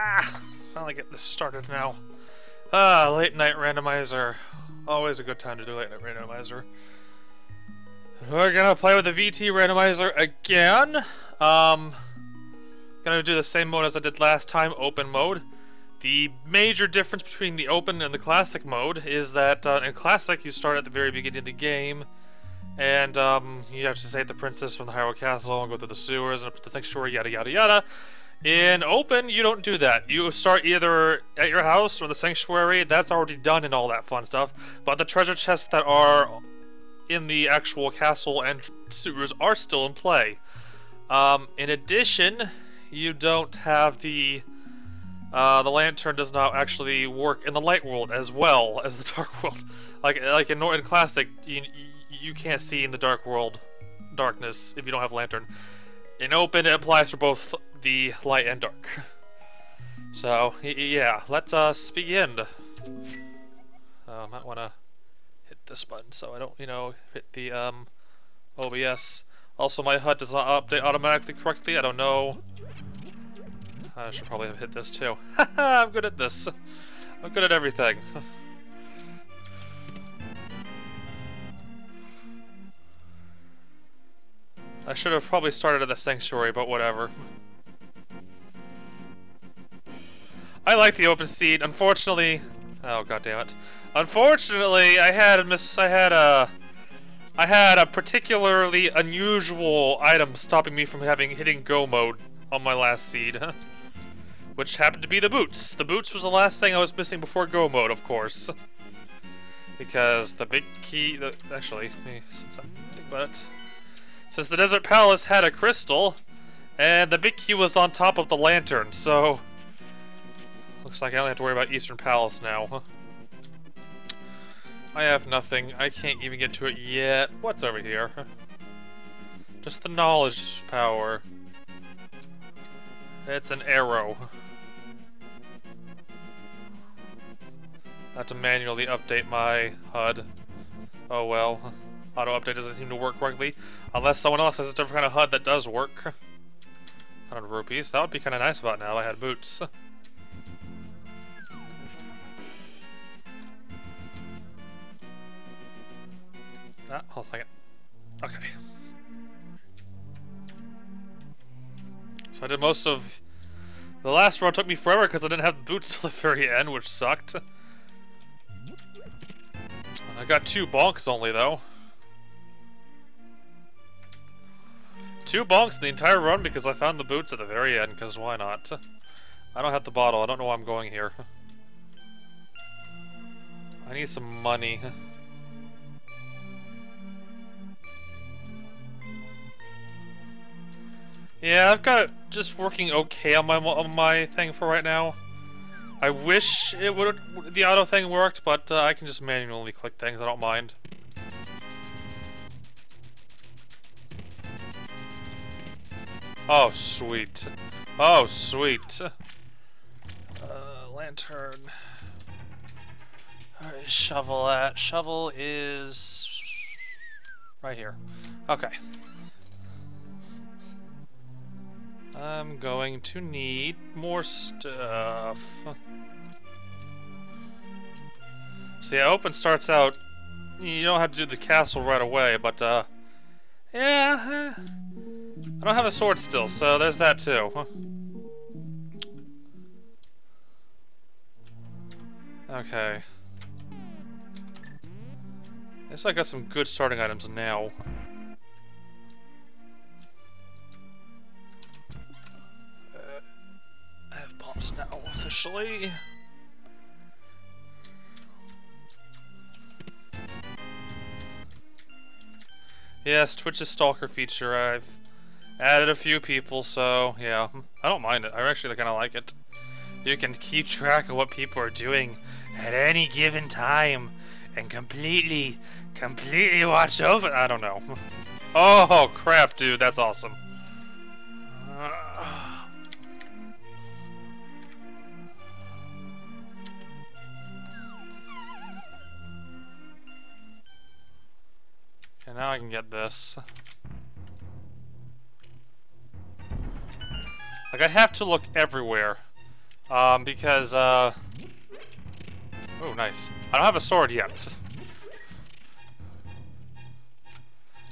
Ah! Finally get this started now. Ah, late night randomizer. Always a good time to do late night randomizer. We're gonna play with the VT randomizer again. Um, gonna do the same mode as I did last time, open mode. The major difference between the open and the classic mode is that uh, in classic you start at the very beginning of the game, and um, you have to save the princess from the Hyrule Castle and go through the sewers and up to the sanctuary, yada yada yada. In open, you don't do that. You start either at your house or the sanctuary. That's already done and all that fun stuff. But the treasure chests that are in the actual castle and sewers are still in play. Um, in addition, you don't have the uh, the lantern does not actually work in the light world as well as the dark world. Like like in, in classic, you you can't see in the dark world darkness if you don't have a lantern. In open, it applies for both the light and dark. So yeah, let's us begin. Uh, I might want to hit this button so I don't, you know, hit the um, OBS. Also, my HUD does not update automatically correctly. I don't know. I should probably have hit this too. I'm good at this. I'm good at everything. I should have probably started at the sanctuary, but whatever. I like the open seat. Unfortunately, oh god damn it. Unfortunately, I had a miss. I had a. I had a particularly unusual item stopping me from having hitting go mode on my last seed, which happened to be the boots. The boots was the last thing I was missing before go mode, of course, because the big key. The, actually, since I think about it, since the desert palace had a crystal, and the big key was on top of the lantern, so looks like I only have to worry about Eastern Palace now. huh? I have nothing. I can't even get to it yet. What's over here? Just the knowledge power. It's an arrow. I have to manually update my HUD. Oh well. Auto update doesn't seem to work correctly. Unless someone else has a different kind of HUD that does work. 100 rupees. That would be kind of nice about now I had boots. Ah, hold a second. Okay. So I did most of... The last run took me forever because I didn't have the boots till the very end, which sucked. I got two bonks only, though. Two bonks in the entire run because I found the boots at the very end, because why not? I don't have the bottle, I don't know why I'm going here. I need some money. Yeah, I've got it just working okay on my on my thing for right now. I wish it would the auto thing worked, but uh, I can just manually click things. I don't mind. Oh sweet, oh sweet. Uh, lantern. Alright, shovel at shovel is right here. Okay. I'm going to need more stuff. See, yeah, open starts out, you don't have to do the castle right away, but, uh, yeah, eh, I don't have a sword still, so there's that too. Okay. Guess I got some good starting items now. Now, officially. Yes, Twitch's Stalker feature, I've added a few people, so yeah, I don't mind it. I actually kind of like it. You can keep track of what people are doing at any given time and completely, completely watch over. I don't know. Oh, crap, dude, that's awesome. Uh, now I can get this. Like, I have to look everywhere. Um, because, uh... Oh, nice. I don't have a sword yet.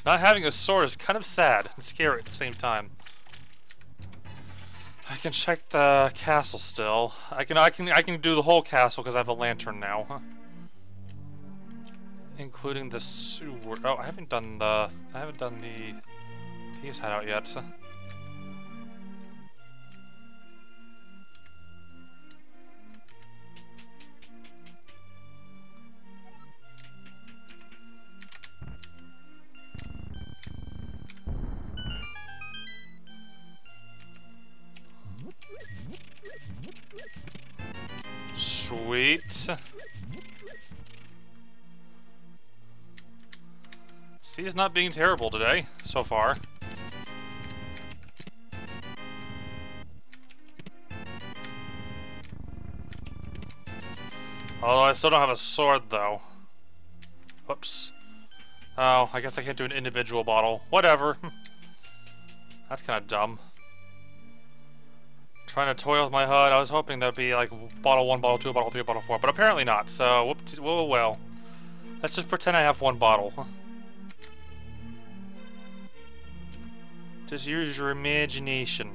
Not having a sword is kind of sad and scary at the same time. I can check the castle still. I can I can I can do the whole castle because I have a lantern now. Including the sewer. Oh, I haven't done the I haven't done the thieves hideout yet. Sweet. He's not being terrible today, so far. Although I still don't have a sword, though. Whoops. Oh, I guess I can't do an individual bottle. Whatever. That's kind of dumb. Trying to toy with my HUD. I was hoping that'd be like bottle 1, bottle 2, bottle 3, bottle 4, but apparently not. So, whoop, well, well. Let's just pretend I have one bottle. Just use your imagination.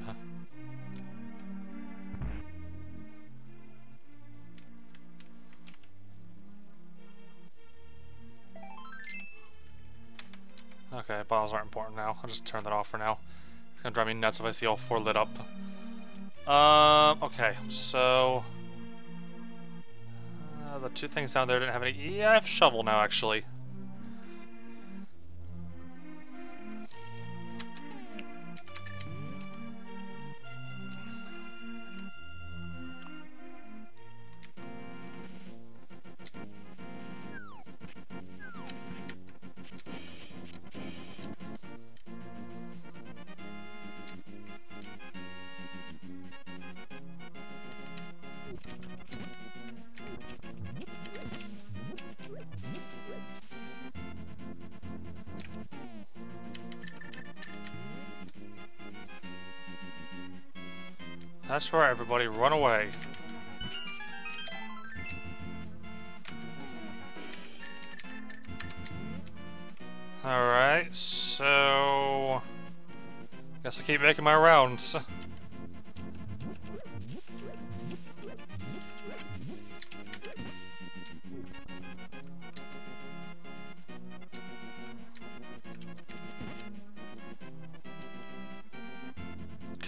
Okay, bottles aren't important now. I'll just turn that off for now. It's gonna drive me nuts if I see all four lit up. Um, okay, so... Uh, the two things down there didn't have any... Yeah, I have shovel now, actually. That's right, everybody, run away. Alright, so... Guess I keep making my rounds.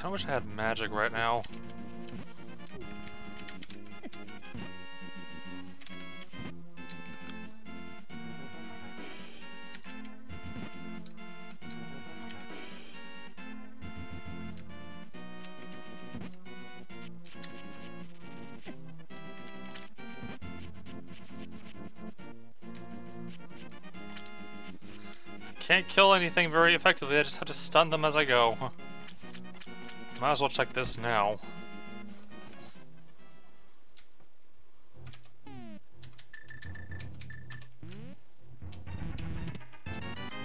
I wish I had magic right now. Can't kill anything very effectively, I just have to stun them as I go. Might as well check this now.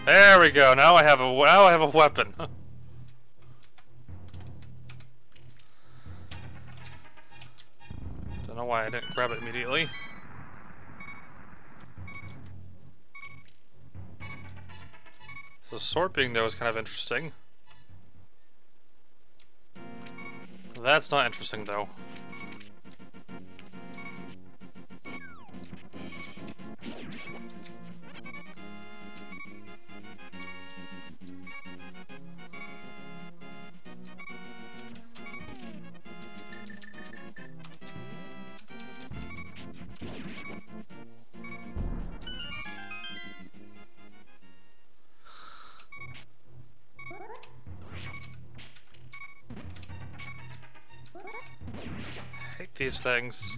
There we go. Now I have a now I have a weapon. Don't know why I didn't grab it immediately. So sword being there was kind of interesting. That's not interesting, though. These things.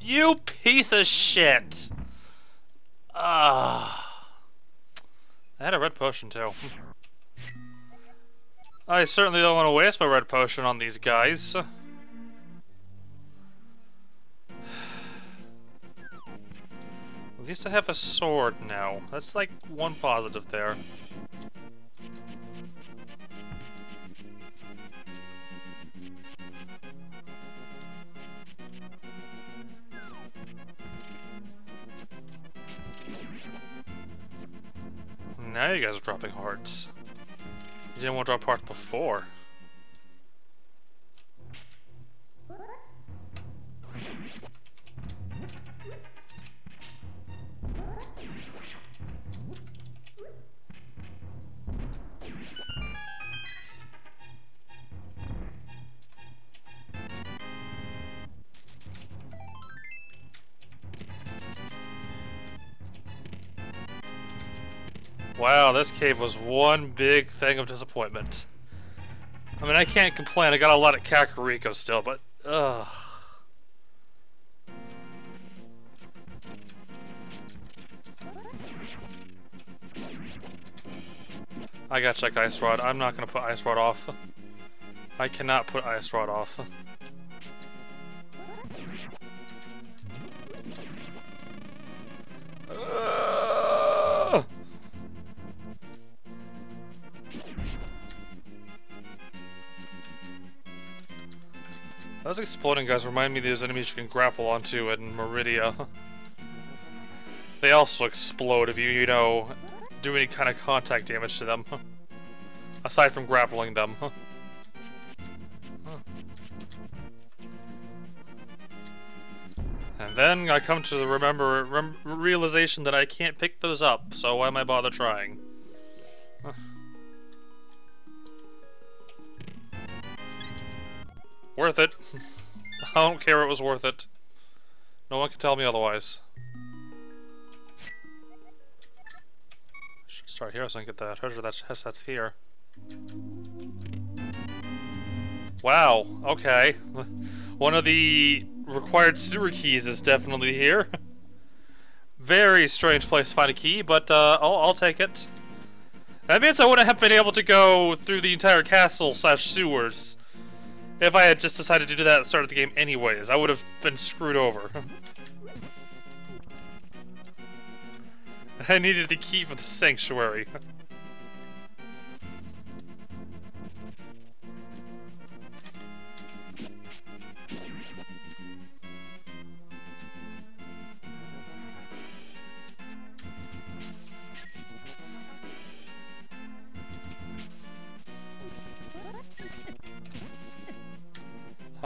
You piece of shit! Ah. I had a red potion too. I certainly don't want to waste my red potion on these guys. Least I have a sword now. That's like one positive there. Now you guys are dropping hearts. You didn't want to drop hearts before. This cave was one big thing of disappointment. I mean, I can't complain. I got a lot of Kakariko still, but ugh. I gotta check Ice Rod. I'm not gonna put Ice Rod off. I cannot put Ice Rod off. Those exploding guys remind me of those enemies you can grapple onto in Meridia. they also explode if you, you know, do any kind of contact damage to them. Aside from grappling them. And then I come to the remember rem realization that I can't pick those up, so why am I bother trying? Worth it. I don't care it was worth it. No one can tell me otherwise. Should start here so I can get the treasure that's, that's here. Wow, okay. One of the required sewer keys is definitely here. Very strange place to find a key, but uh, I'll, I'll take it. That means I wouldn't have been able to go through the entire castle slash sewers. If I had just decided to do that at the start of the game anyways, I would have been screwed over. I needed the key for the sanctuary.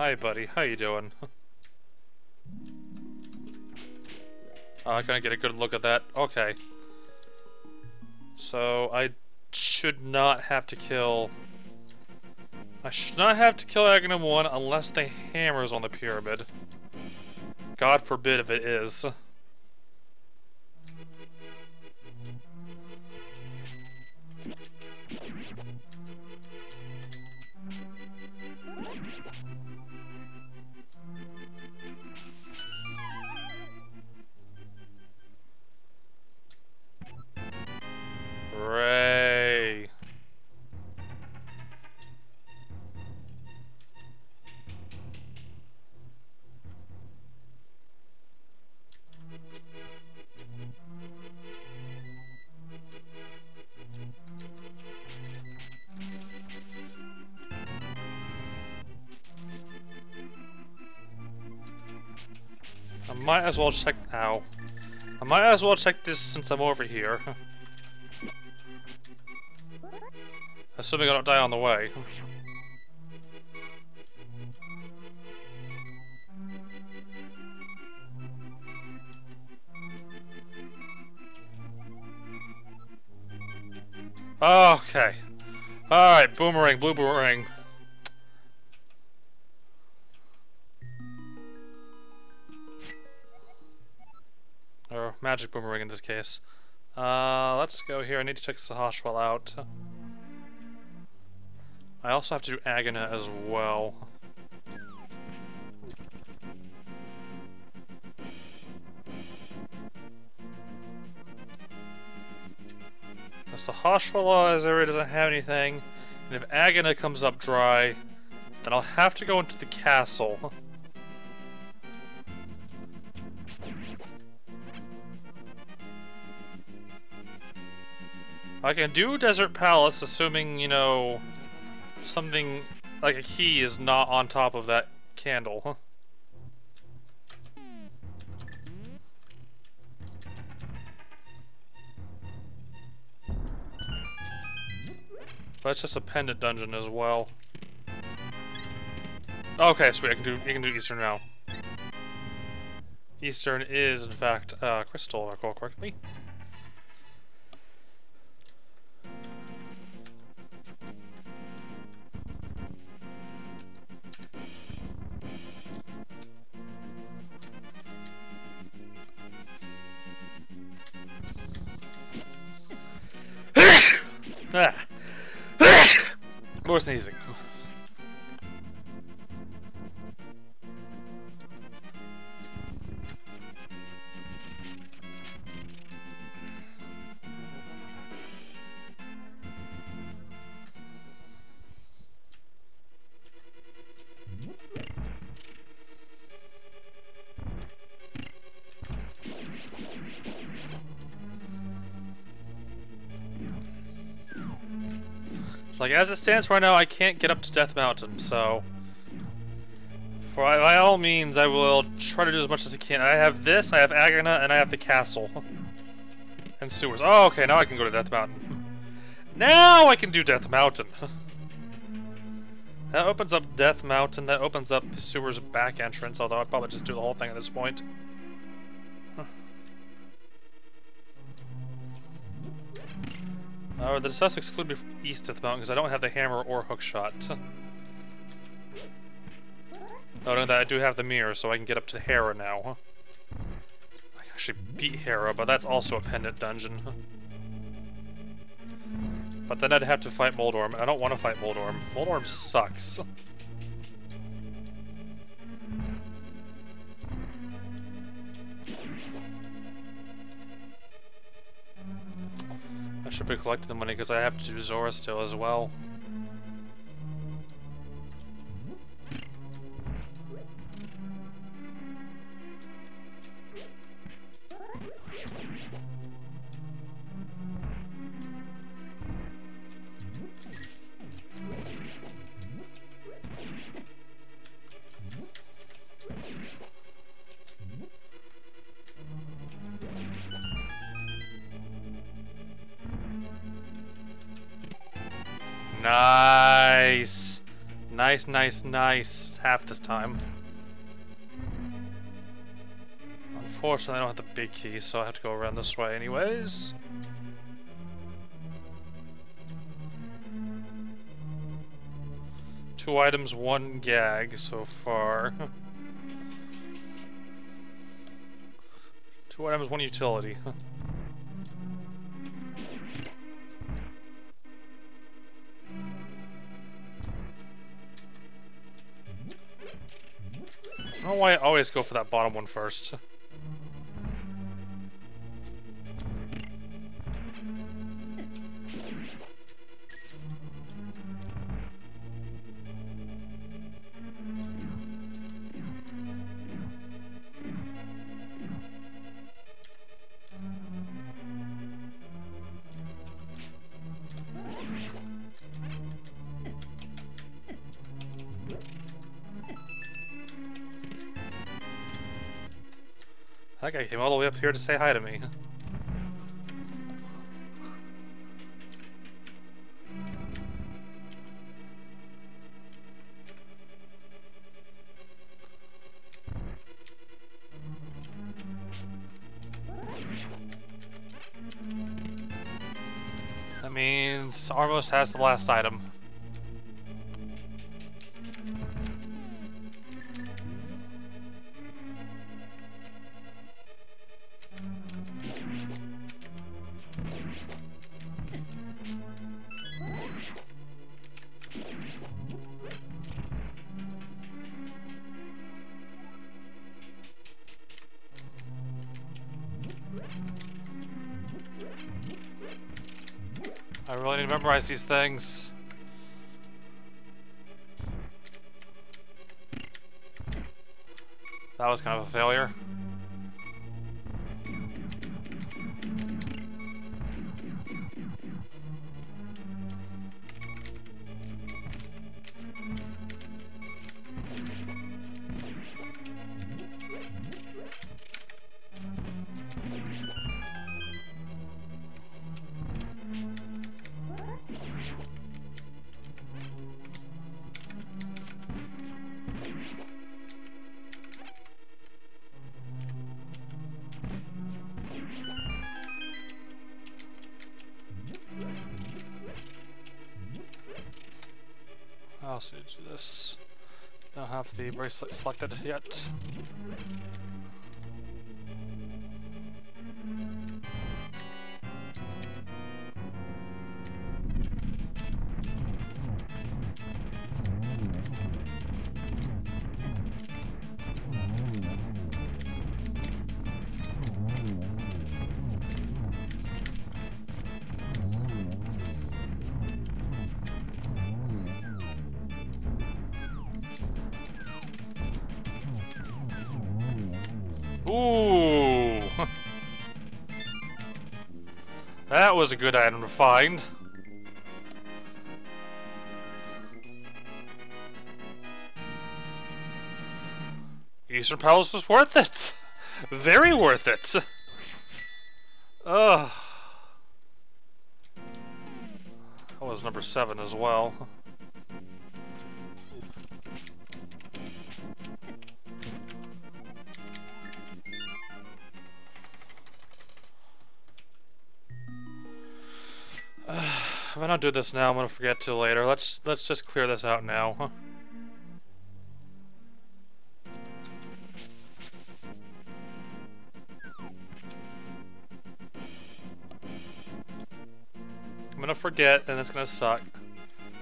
Hi, buddy. How you doing? uh, I get a good look at that? Okay. So, I should not have to kill... I should not have to kill Agahnim 1 unless the hammer's on the pyramid. God forbid if it is. Might as well check now. I might as well check this since I'm over here. Assuming I don't die on the way. Okay. Alright, boomerang, blue boomerang. Magic boomerang in this case. Uh, let's go here. I need to check Sahasrahla out. I also have to do Agahnim as well. So Sahasrahla as area doesn't have anything, and if Agahnim comes up dry, then I'll have to go into the castle. I can do Desert Palace, assuming, you know, something like a key is not on top of that candle. Huh? It's just a pendant dungeon as well. Okay, sweet. I can do. You can do Eastern now. Eastern is, in fact, uh, crystal, if I recall correctly. More sneezing. Stands right now, I can't get up to Death Mountain, so... For, by all means, I will try to do as much as I can. I have this, I have Agahnim, and I have the castle. and sewers. Oh, okay, now I can go to Death Mountain. now I can do Death Mountain! that opens up Death Mountain, that opens up the sewers back entrance, although I'd probably just do the whole thing at this point. Oh, the Sussex exclude me from east of the mountain because I don't have the hammer or hookshot. Noting that I do have the mirror, so I can get up to Hera now. I actually beat Hera, but that's also a pendant dungeon. But then I'd have to fight Moldorm, and I don't want to fight Moldorm. Moldorm sucks. I should be collecting the money because I have to do Zora still as well. Nice. Nice, nice, nice. Half this time. Unfortunately, I don't have the big key, so I have to go around this way anyways. Two items, one gag so far. Two items, one utility. I don't know why I always go for that bottom one first. That guy came all the way up here to say hi to me. That means Armos has the last item. Memorize these things. That was kind of a failure. Bracelet selected yet. Was a good item to find. Eastern Palace was worth it! Very worth it! Ugh. That was number seven as well. Don't do this now, I'm gonna forget to later. Let's let's just clear this out now. Huh? I'm gonna forget, and it's gonna suck.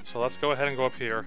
So let's go ahead and go up here.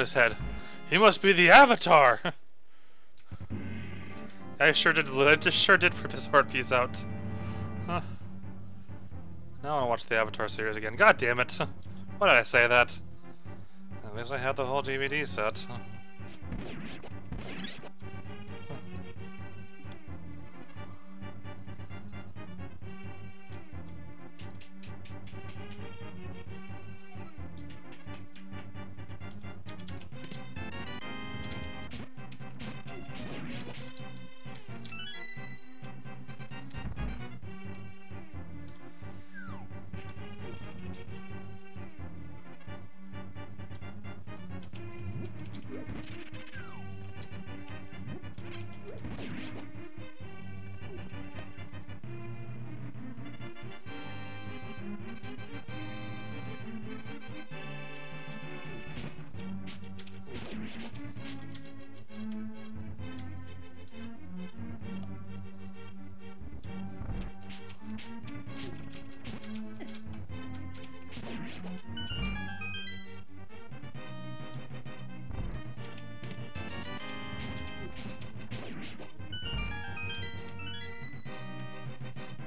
His head. He must be the Avatar! I sure did, I just sure did rip his heart piece out. Huh. Now I want to watch the Avatar series again. God damn it! Why did I say that? At least I had the whole DVD set.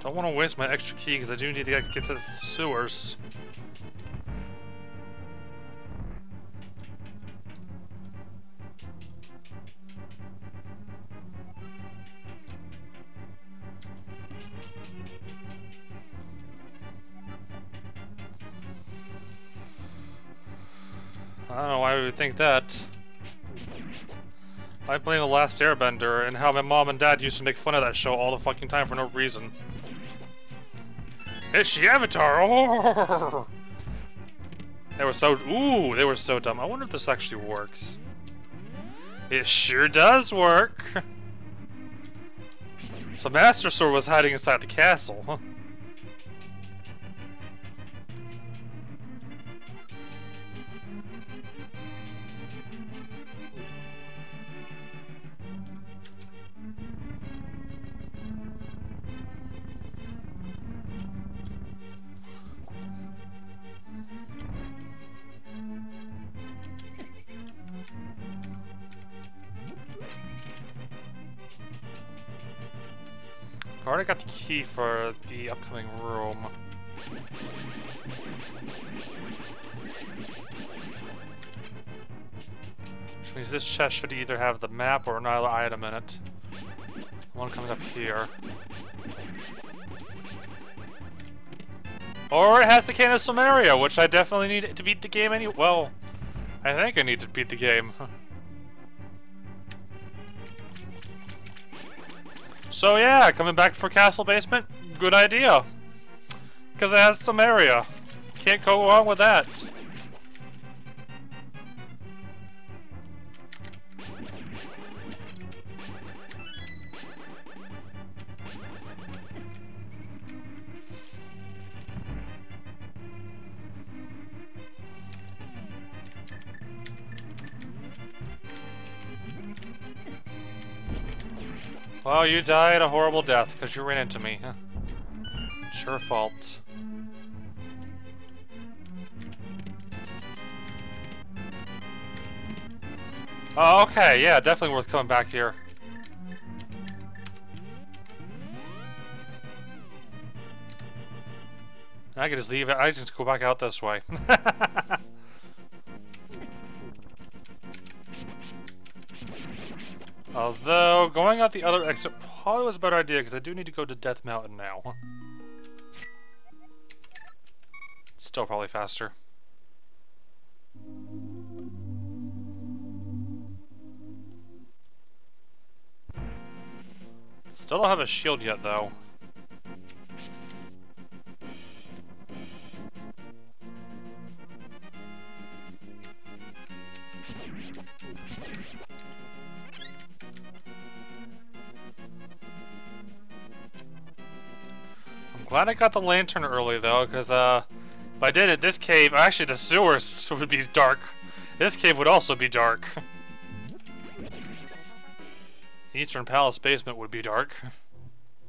I don't want to waste my extra key because I do need to get, to the sewers. I don't know why we would think that. I blame The Last Airbender and how my mom and dad used to make fun of that show all the fucking time for no reason. It's the Avatar! Oh! They were so- ooh, they were so dumb. I wonder if this actually works. It sure does work! So Master Sword was hiding inside the castle, for the upcoming room. Which means this chest should either have the map or another item in it. One coming up here. Or it has the Cane of Somaria, which I definitely need to beat the game any- well, I think I need to beat the game. So yeah, coming back for Castle Basement, good idea. Because it has Somaria. Can't go wrong with that. Well, you died a horrible death because you ran into me. Huh? It's your fault. Oh, okay, yeah, definitely worth coming back here. I can just leave it. I just go back out this way. Although, going out the other exit probably was a better idea, because I do need to go to Death Mountain now. Still probably faster. Still don't have a shield yet, though. Glad I got the lantern early though, because uh, if I did it, this cave, actually the sewers would be dark. This cave would also be dark. Eastern Palace basement would be dark.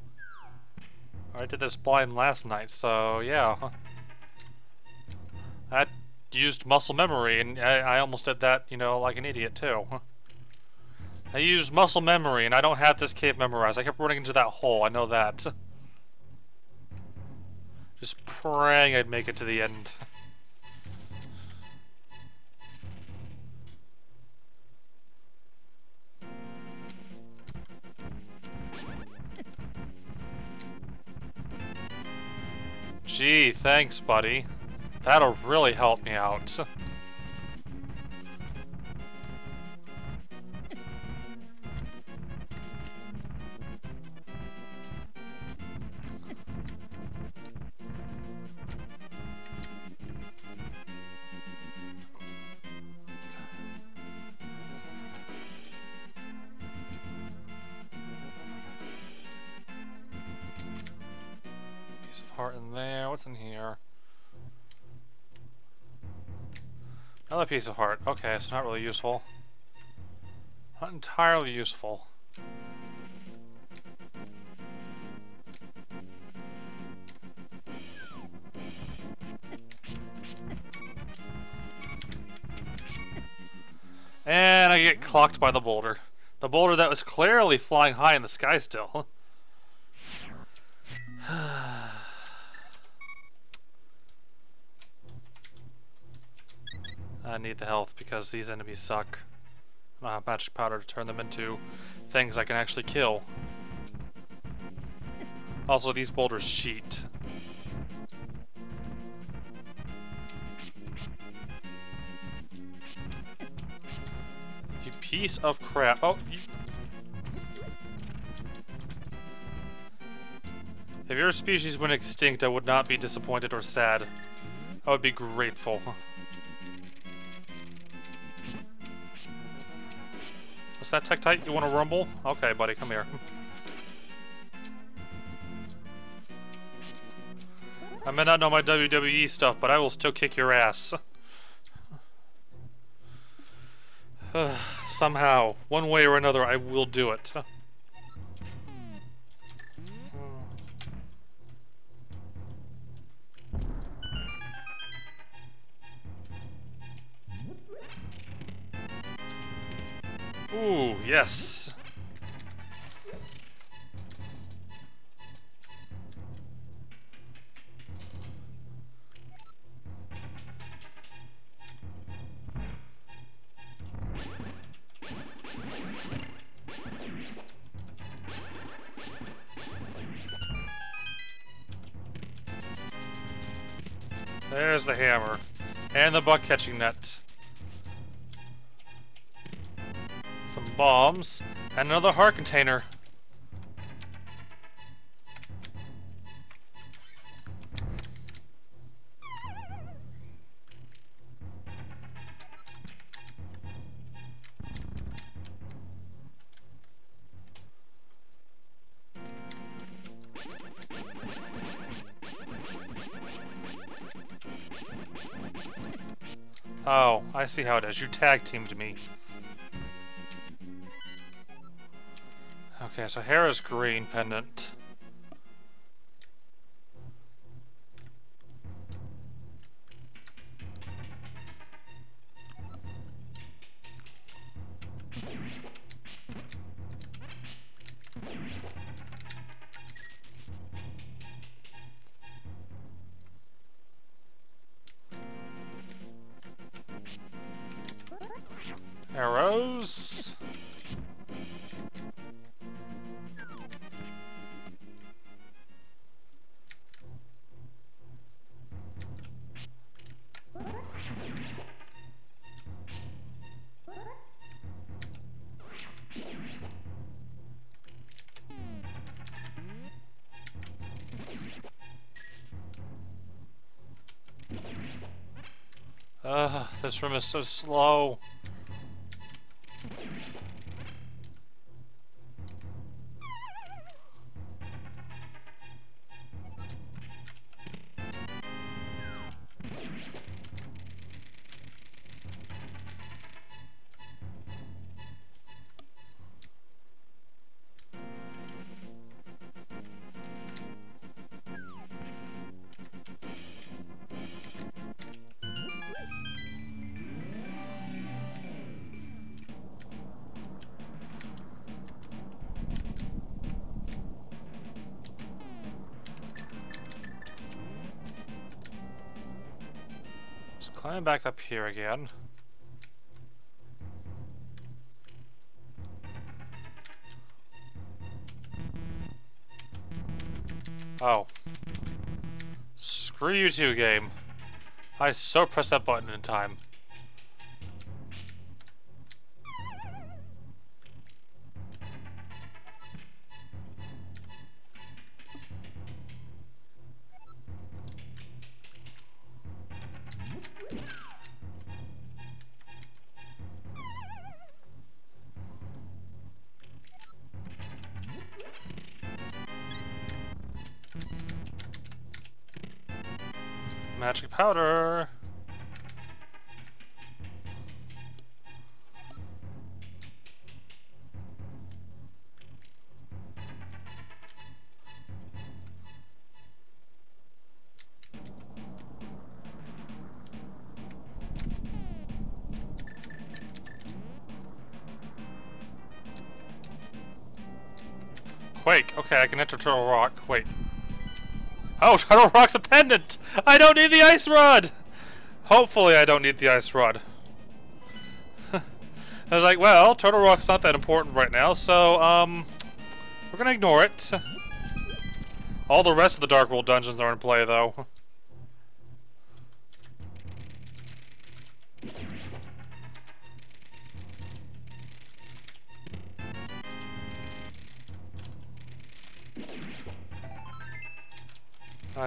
I did this blind last night, so yeah. That used muscle memory, and I, I almost did that, you know, like an idiot too. I used muscle memory, and I don't have this cave memorized. I kept running into that hole, I know that. Just praying I'd make it to the end. Gee, thanks, buddy. That'll really help me out. There. What's in here? Another piece of heart. Okay, it's not really useful. Not entirely useful. And I get clocked by the boulder. The boulder that was clearly flying high in the sky still. I need the health because these enemies suck. I don't have magic powder to turn them into things I can actually kill. Also, these boulders cheat. You piece of crap. Oh, you... If your species went extinct, I would not be disappointed or sad. I would be grateful. What's that, Tektite? You want to rumble? Okay, buddy, come here. I may not know my WWE stuff, but I will still kick your ass. Somehow, one way or another, I will do it. Ooh, yes. There's the hammer. And the bug catching net. Some bombs. And another heart container. Oh, I see how it is. You tag teamed me. Okay, so Hera's green pendant. This room is so slow. Here again. Oh. Screw you two, game. I so pressed that button in time. Magic powder. Quake. Okay, I can enter Turtle Rock. Wait. Oh, Turtle Rock's a pendant! I don't need the ice rod! Hopefully I don't need the ice rod. I was like, well, Turtle Rock's not that important right now, so, um, we're gonna ignore it. All the rest of the Dark World dungeons are in play, though.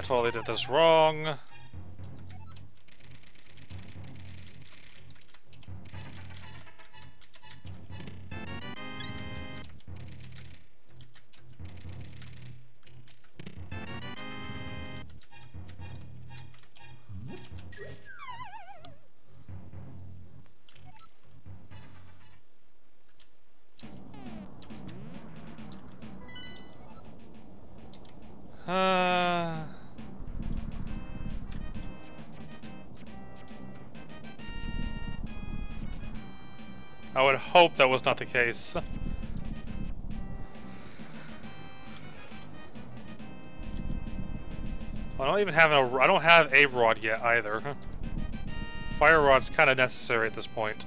Totally did this wrong. Hope that was not the case. I don't even have a. I don't have a rod yet either. Fire rod's kind of necessary at this point.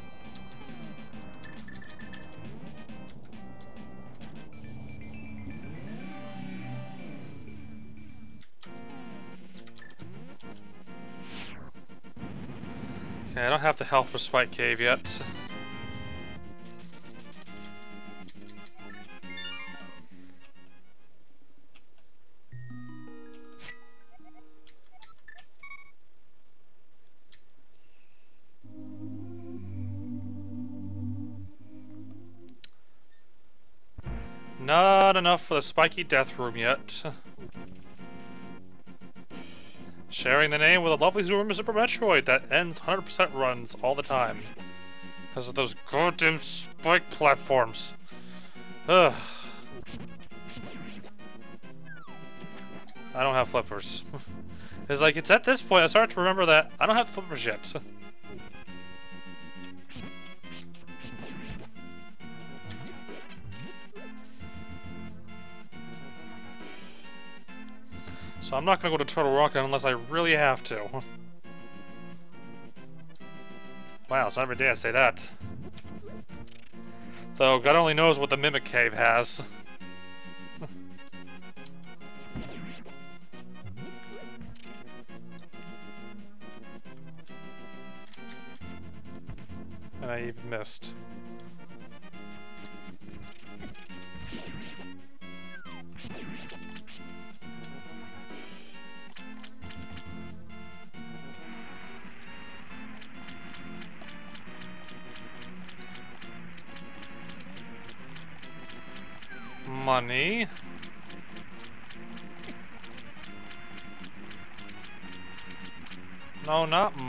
Okay, I don't have the health for Spike Cave yet. Enough for the spiky death room yet. Sharing the name with a lovely Super Super Metroid that ends 100% runs all the time. Because of those goddamn spike platforms. Ugh. I don't have flippers. it's like, it's at this point I start to remember that I don't have flippers yet. I'm not to go to Turtle Rock unless I really have to. Wow, it's not every day I say that. Though, God only knows what the Mimic Cave has. and I even missed.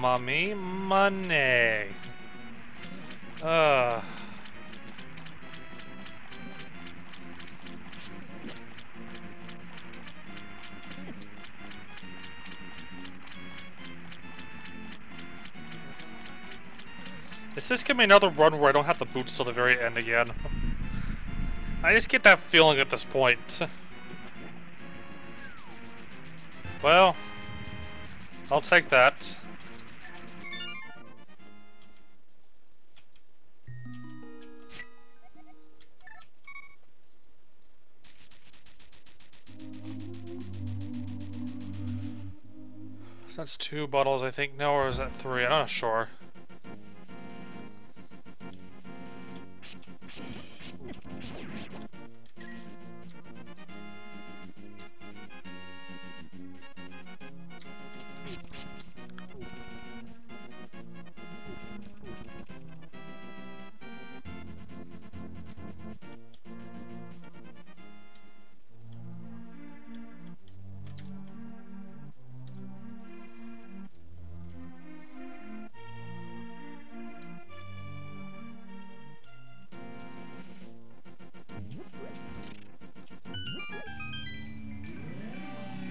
Mummy. Money. Ugh. Is this gonna be another run where I don't have the boots till the very end again? I just get that feeling at this point. Well, I'll take that. Two bottles, I think. No, or is that three? I'm not sure.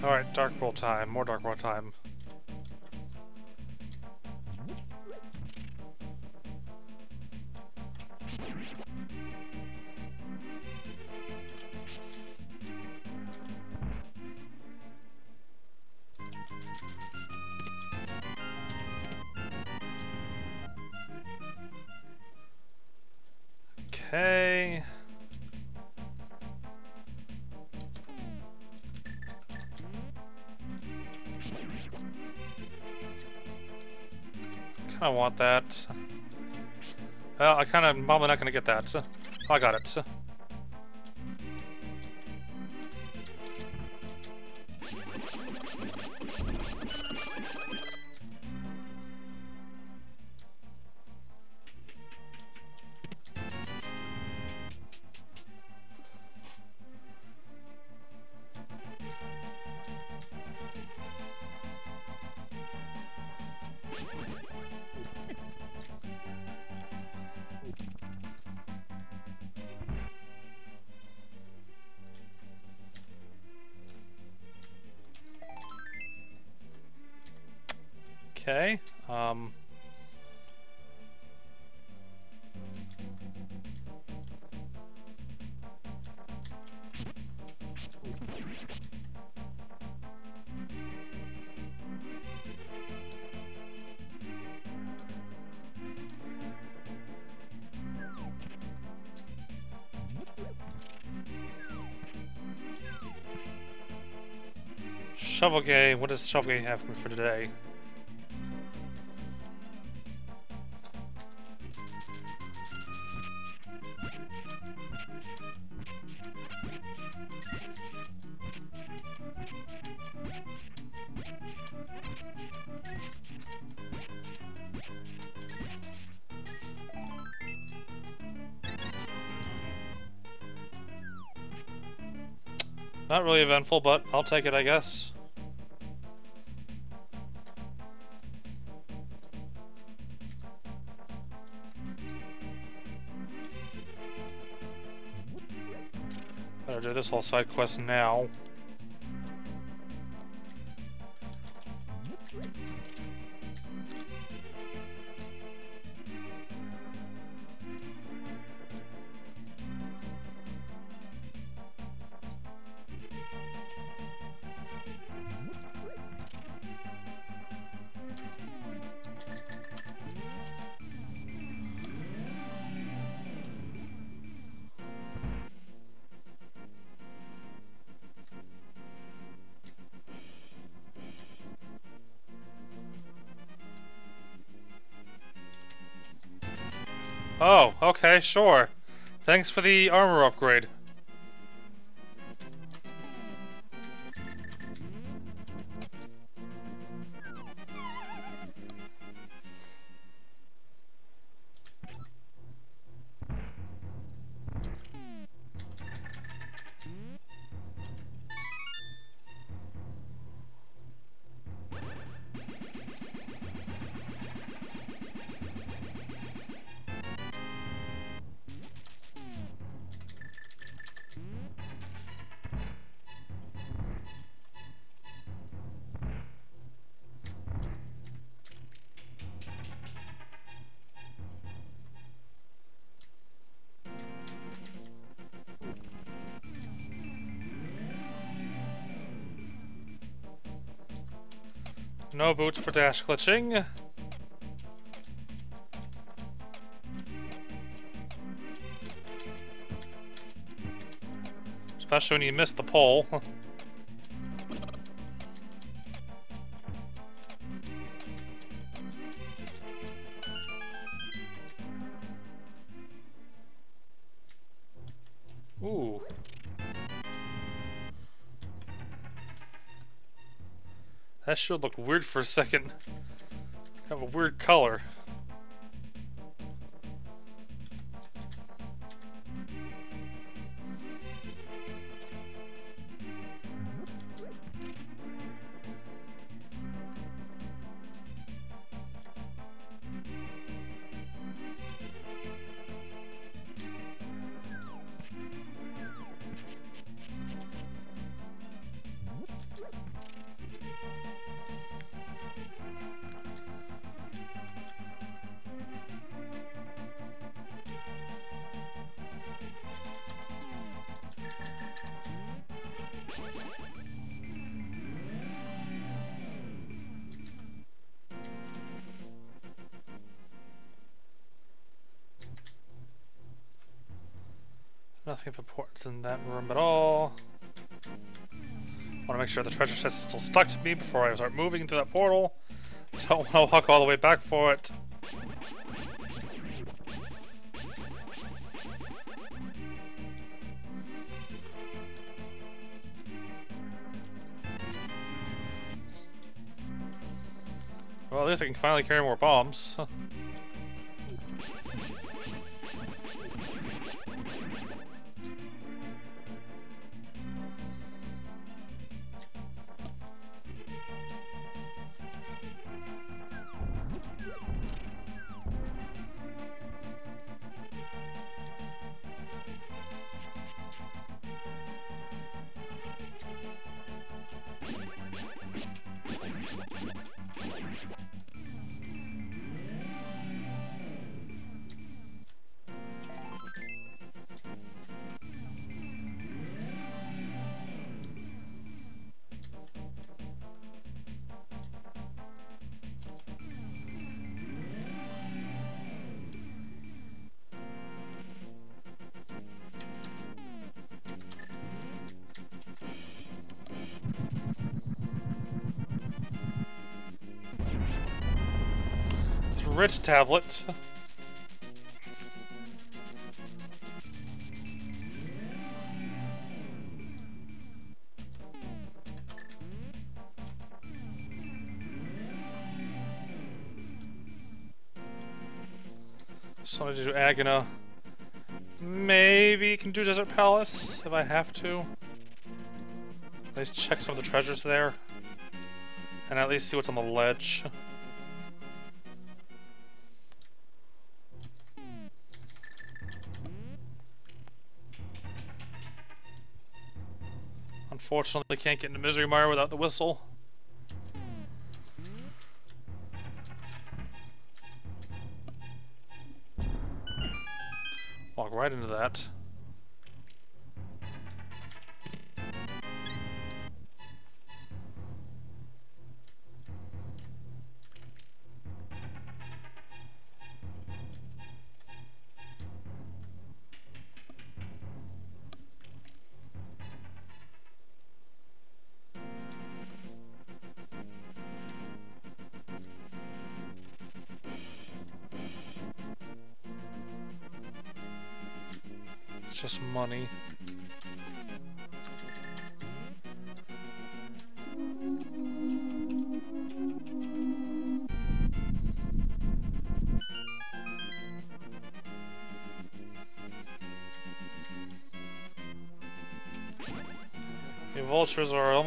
Alright, Dark World time. More Dark World time. Want that. Well, I kind of probably not going to get that. So I got it. Shovel Game, what does Shovel Game have for today? Not really eventful, but I'll take it, I guess. Whole side quest now. Sure. Thanks for the armor upgrade. No boots for dash glitching. Especially when you miss the pole. That should look weird for a second. Have a weird color. Importance in that room at all. Want to make sure the treasure chest is still stuck to me before I start moving into that portal. Don't want to walk all the way back for it. Well, at least I can finally carry more bombs. Rich tablet. So I to do Agahnim. Maybe can do Desert Palace if I have to. Let's check some of the treasures there. And at least see what's on the ledge. Unfortunately, can't get into Misery Mire without the whistle.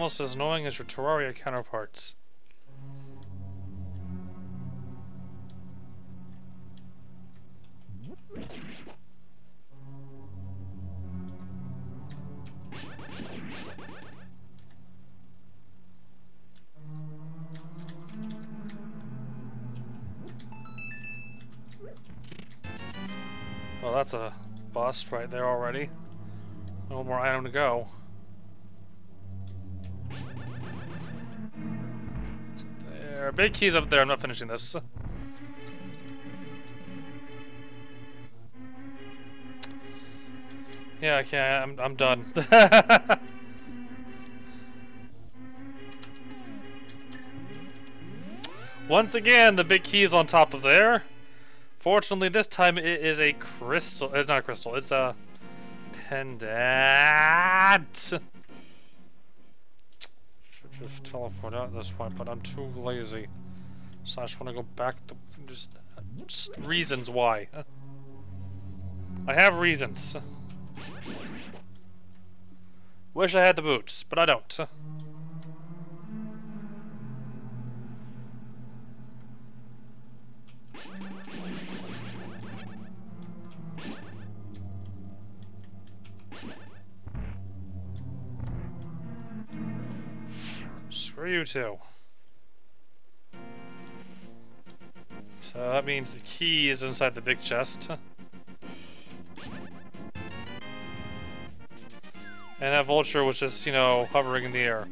Almost as annoying as your Terraria counterparts. Well, that's a bust right there already. No more item to go. There, big keys up there. I'm not finishing this. Yeah, okay, I'm I'm done. Once again, the big key is on top of there. Fortunately, this time it is a crystal. It's not a crystal. It's a pendant. Just teleport out at this point, but I'm too lazy. So I just want to go back to just, just reasons why. I have reasons. Wish I had the boots, but I don't. You too. So that means the key is inside the big chest. And that vulture was just, you know, hovering in the air.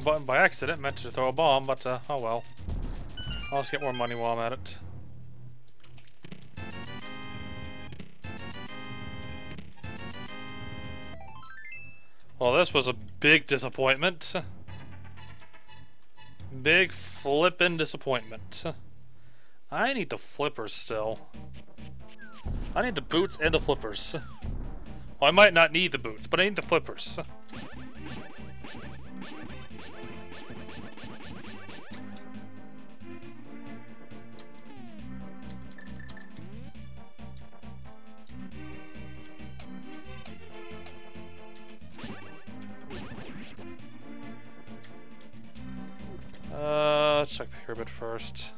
Wrong button by accident, meant to throw a bomb, but uh, oh well. I'll just get more money while I'm at it. Well, this was a big disappointment. Big flippin' disappointment. I need the flippers still. I need the boots and the flippers. Well, I might not need the boots, but I need the flippers. Uh, let's check Pyramid first.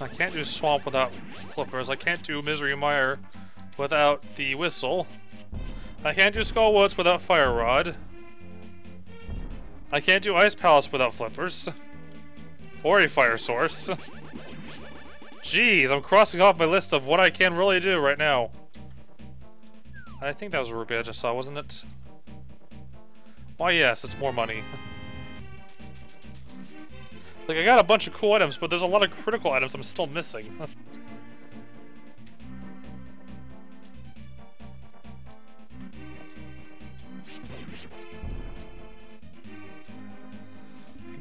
I can't do Swamp without Flippers. I can't do Misery Mire without the Whistle. I can't do Skull Woods without Fire Rod. I can't do Ice Palace without Flippers. Or a Fire Source. Jeez, I'm crossing off my list of what I can really do right now. I think that was a rupee I just saw, wasn't it? Why yes, it's more money. like, I got a bunch of cool items, but there's a lot of critical items I'm still missing.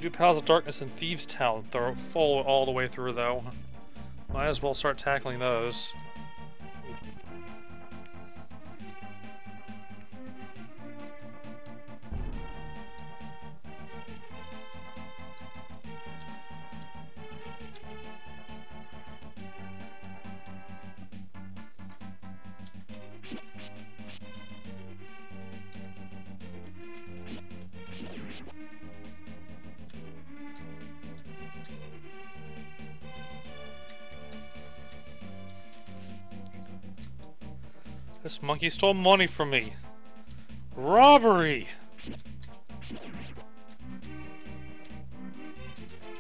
do Palace of Darkness and Thieves Town. They're full all the way through, though. Might as well start tackling those. This monkey stole money from me. Robbery!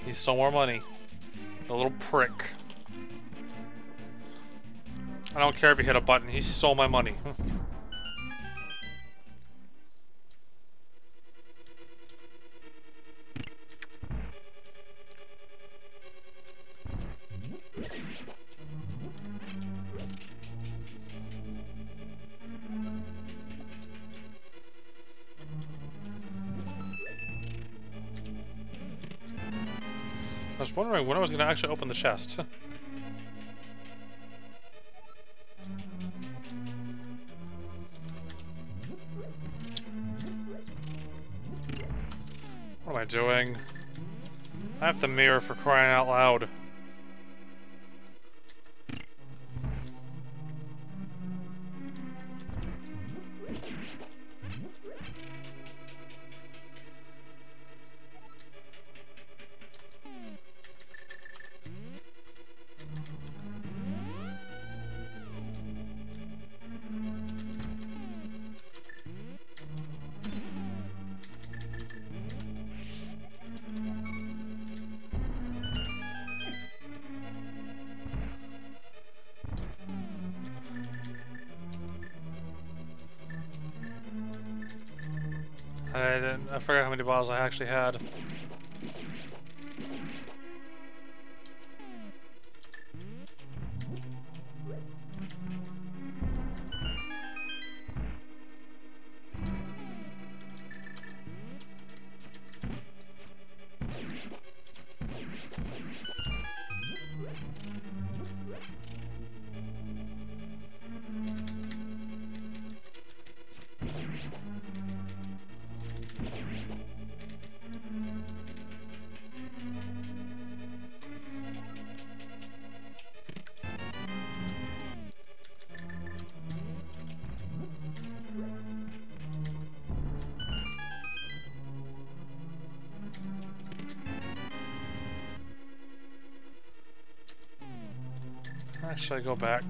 He stole more money. The little prick. I don't care if he hit a button, he stole my money. was wondering when I was going to actually open the chest. what am I doing? I have the mirror for crying out loud. Actually had. Actually, go back.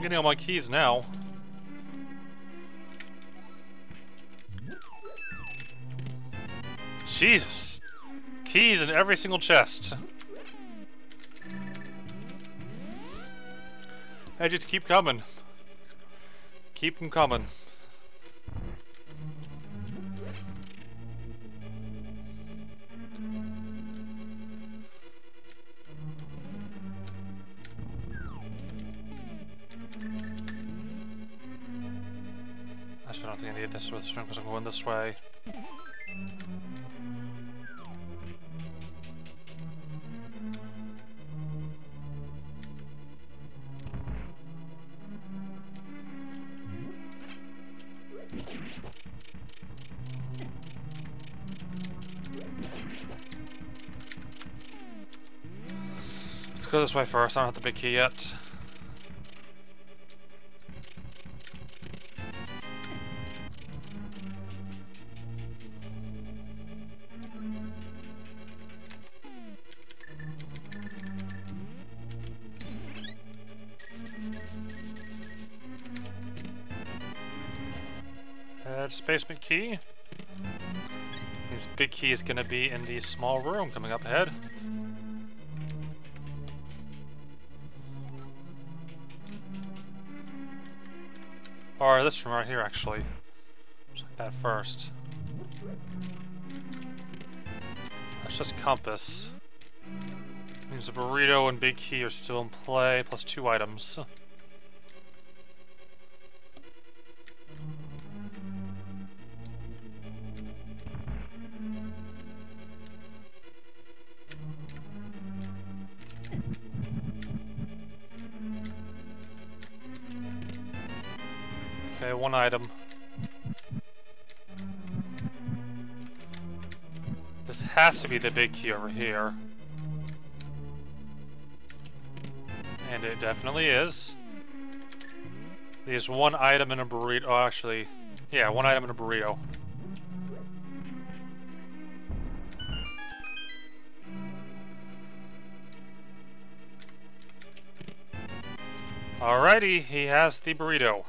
I'm getting all my keys now. Jesus! Keys in every single chest. I just keep coming. Keep them coming. going this way. Let's go this way first, I don't have the big key yet. Is gonna be in the small room coming up ahead. Or this room right here, actually. Check that first. That's just compass. Means the burrito and big key are still in play, plus two items. has to be the big key over here. And it definitely is. There's one item in a burrito. Oh, actually, yeah, one item in a burrito. Alrighty, he has the burrito.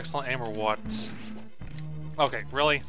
Excellent aim or what? Okay, really?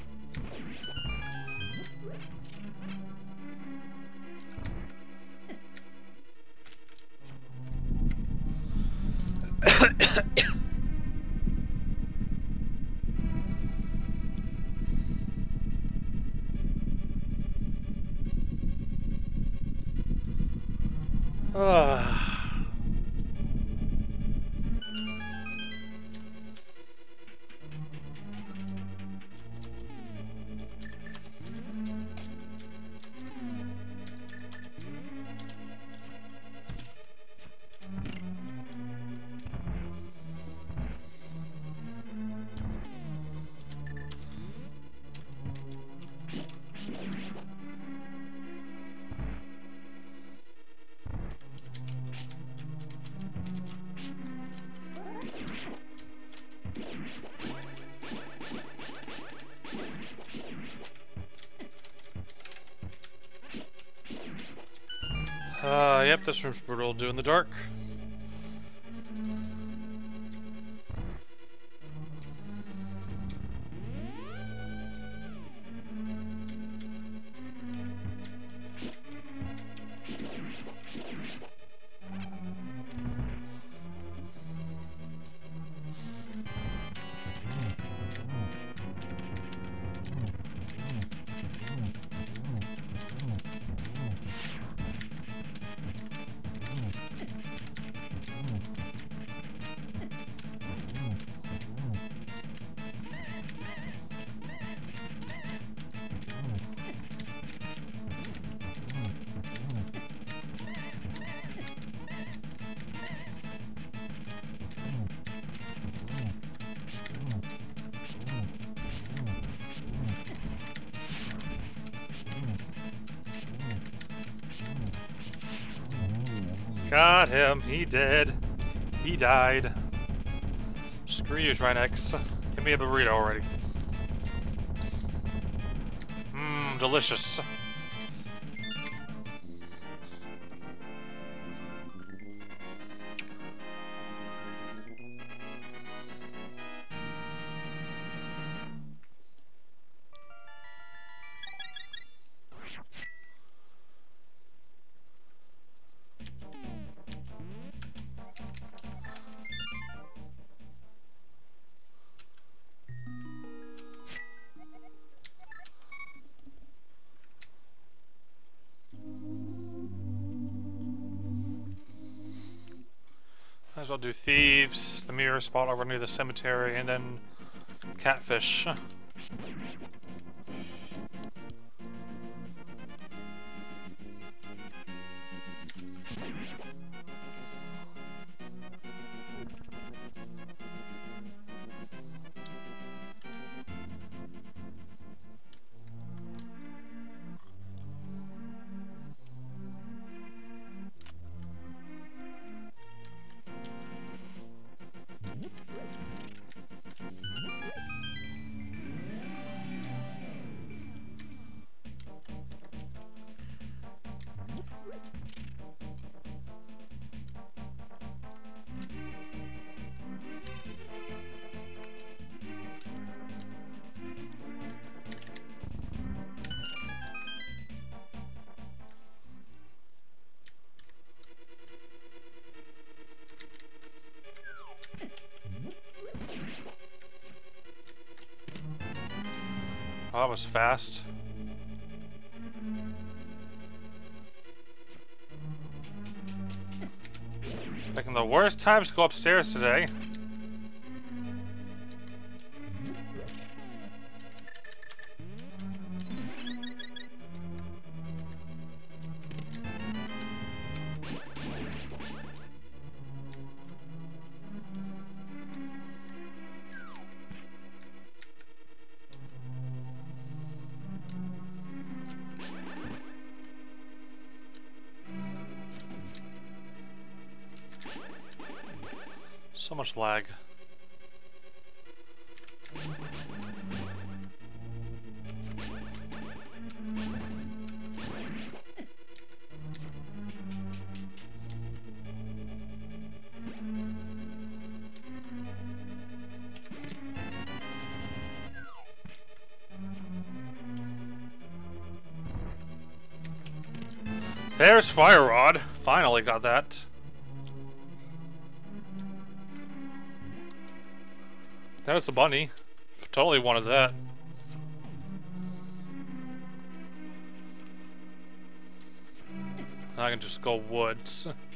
Do in the dark. You, Trinex. Give me a burrito already. Mmm, delicious. Do thieves, the mirror spot over near the cemetery, and then catfish. That was fast. Picking the worst times to go upstairs today. Wanted that. I can just go woods.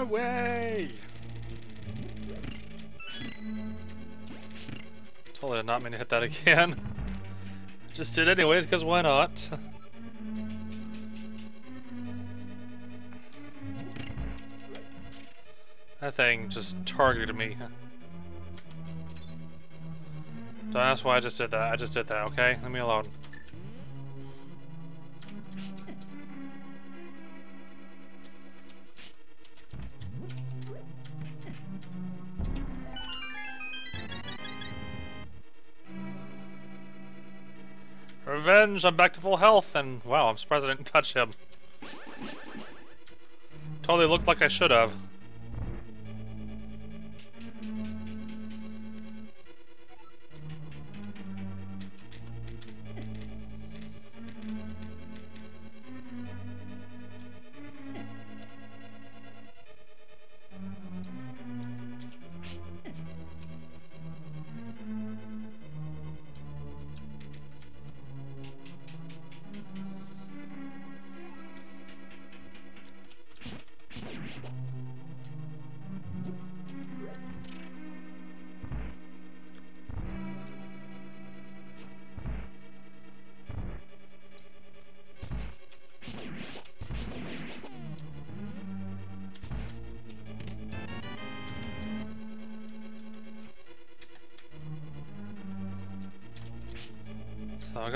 my way! Totally did not mean to hit that again. Just did anyways, because why not? That thing just targeted me. That's why I just did that. I just did that, okay? Leave me alone. Revenge! I'm back to full health, and wow, I'm surprised I didn't touch him. Totally looked like I should have.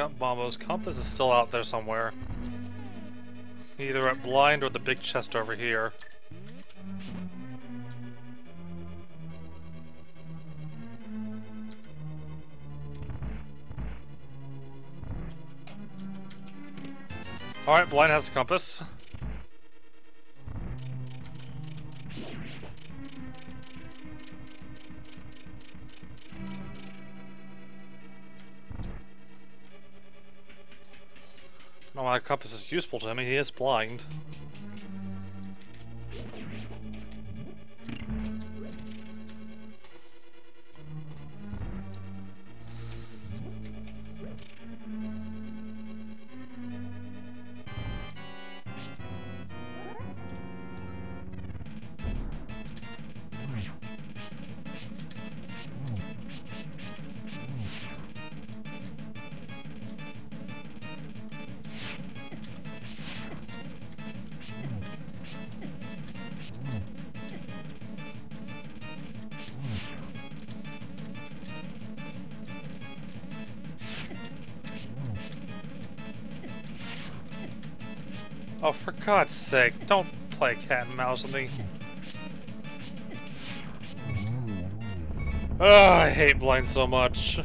Bombo's compass is still out there somewhere. Either at blind or the big chest over here. Alright, blind has the compass. No, my compass is useful to him, he is blind. God's sake, don't play cat and mouse with me. I hate blind so much.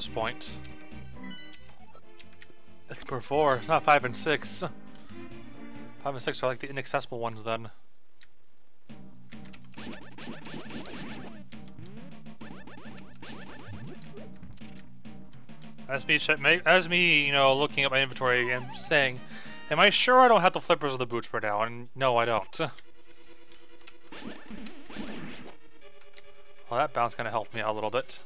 This point. It's per four, it's not five and six. Five and six are like the inaccessible ones then. As me, as me, you know, looking at my inventory and saying, "Am I sure I don't have the flippers or the boots right now?" And no, I don't. Well, that bounce kind of helped me out a little bit.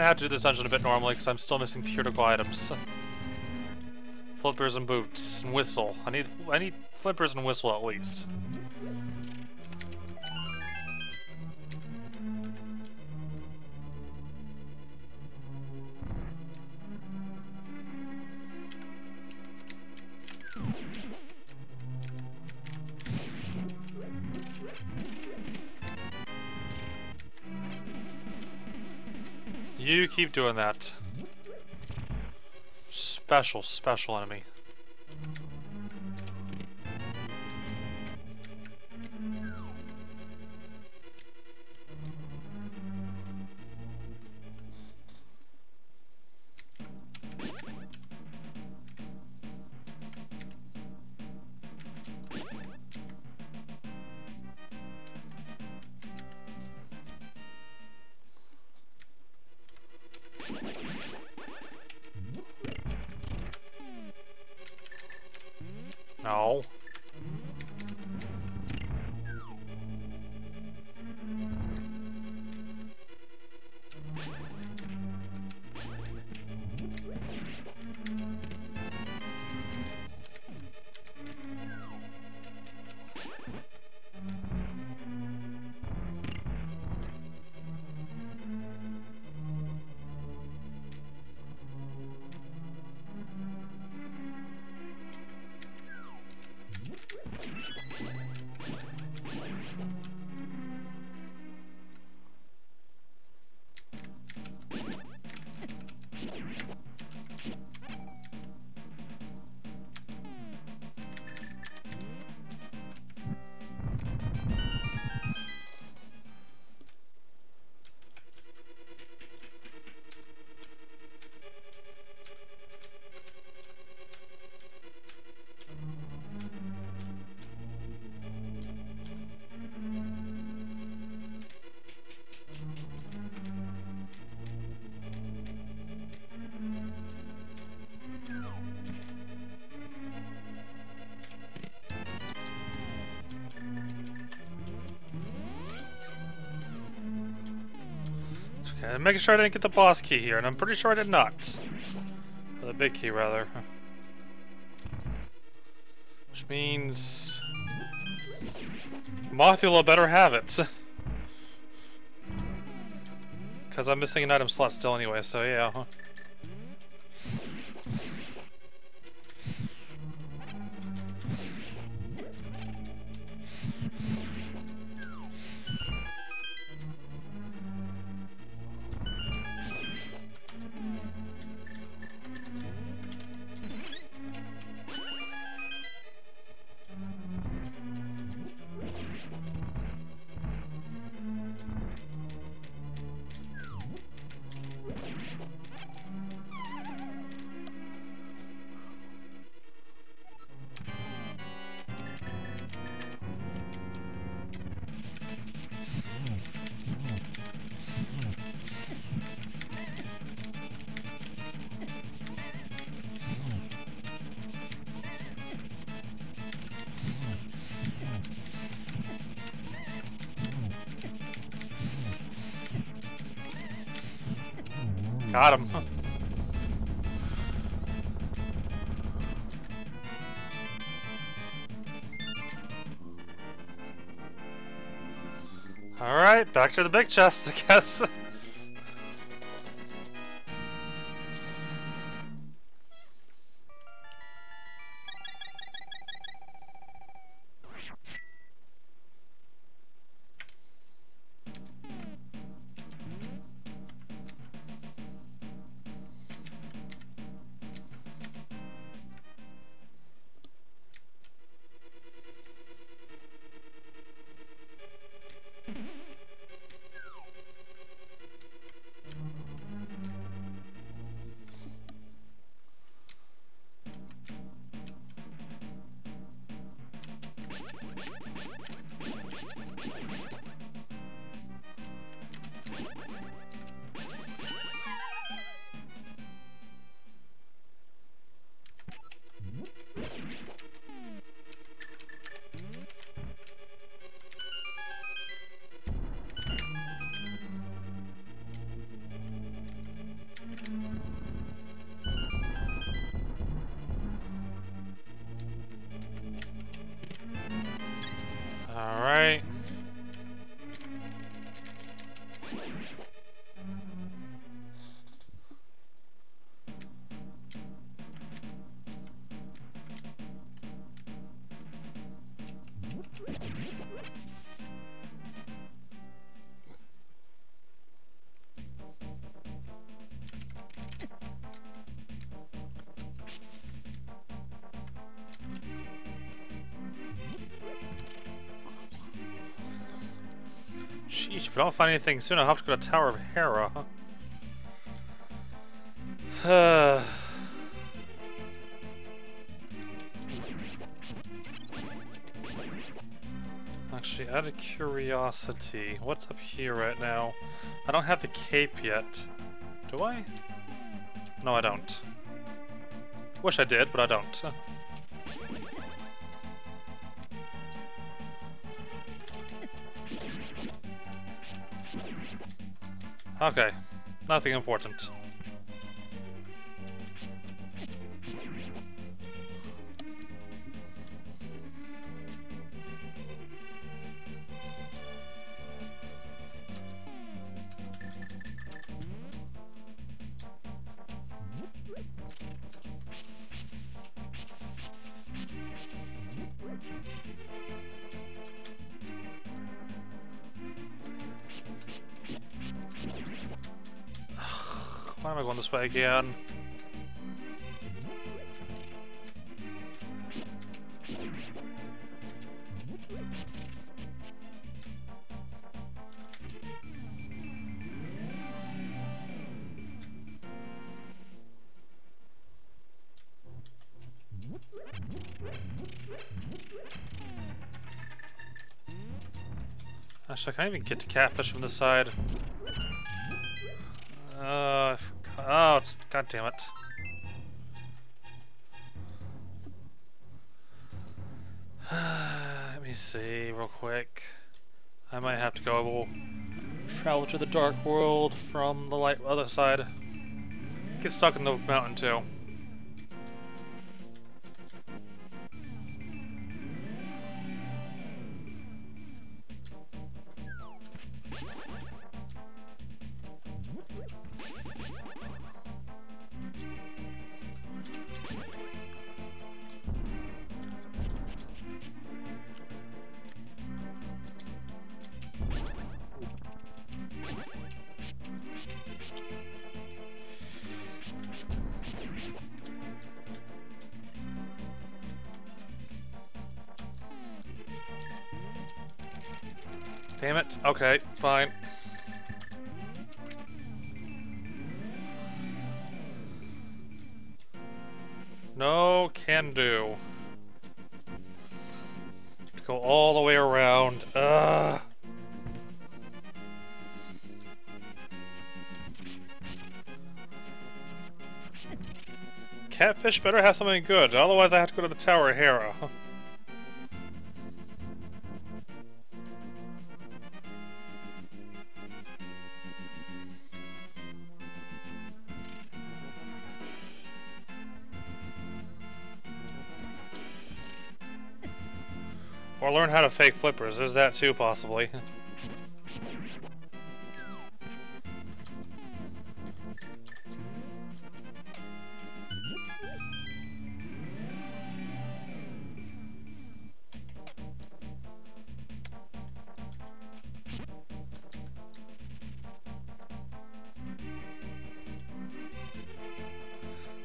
Kinda have to do this dungeon a bit normally because I'm still missing critical items. Flippers and boots and whistle. I need I need flippers and whistle at least. Keep doing that. Special, special enemy. And making sure I didn't get the boss key here, and I'm pretty sure I did not. Or the big key, rather. Which means... Mothula better have it. Because I'm missing an item slot still anyway, so yeah. Back to the big chest, I guess. find anything soon, I'll have to go to Tower of Hera, huh? Actually, out of curiosity, what's up here right now? I don't have the cape yet. Do I? No, I don't. Wish I did, but I don't. Okay, nothing important. Again? Actually, I can't even get to catfish from this side. Uh, oh, god damn it. Let me see real quick. I might have to go Travel to the dark world from the light other side. Get stuck in the mountain too. Okay, fine. No can do. Go all the way around. Ugh. Catfish better have something good, otherwise I have to go to the Tower of Hera. Or learn how to fake flippers, there's that too, possibly.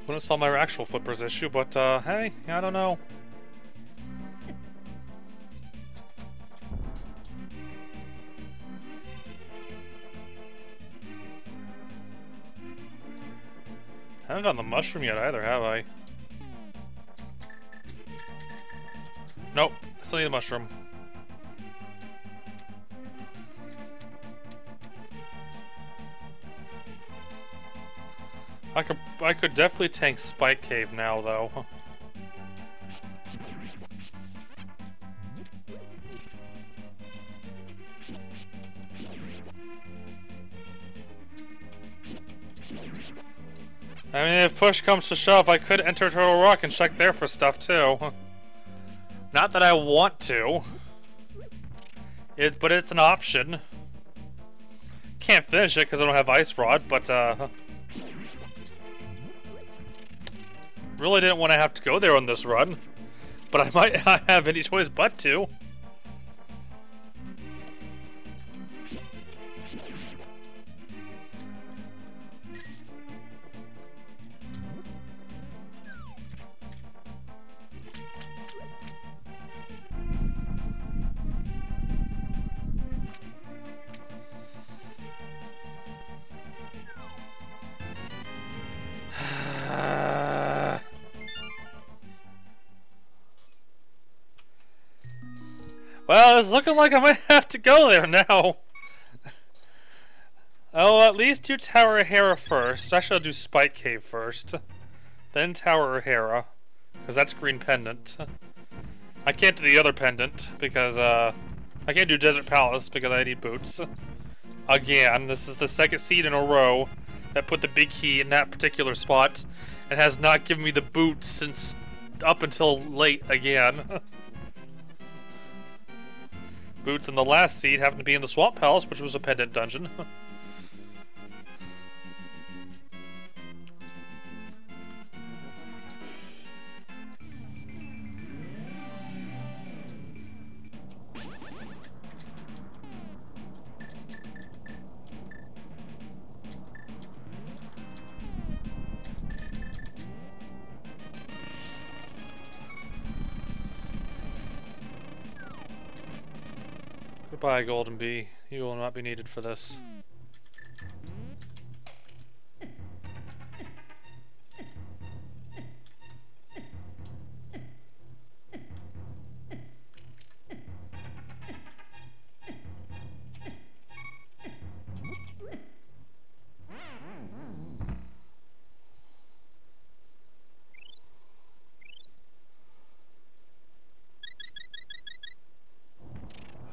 Wouldn't solve my actual flippers issue, but uh, hey, I don't know. I haven't done the mushroom yet either, have I? Nope, I still need the mushroom. I could I could definitely tank Spike Cave now though. I mean, if push comes to shove, I could enter Turtle Rock and check there for stuff too. Not that I want to. It, but it's an option. Can't finish it because I don't have Ice Rod, but uh... Really didn't want to have to go there on this run. But I might not have any choice but to. Well, it's looking like I might have to go there now. Oh, at least do Tower Hera first. Actually, I'll do Spike Cave first. Then Tower Hera. Because that's Green Pendant. I can't do the other pendant, because, uh... I can't do Desert Palace, because I need boots. Again, this is the second seed in a row that put the big key in that particular spot, and has not given me the boots since up until late again. boots in the last seed happened to be in the Swamp Palace, which was a pendant dungeon. Goodbye, Golden Bee. You will not be needed for this.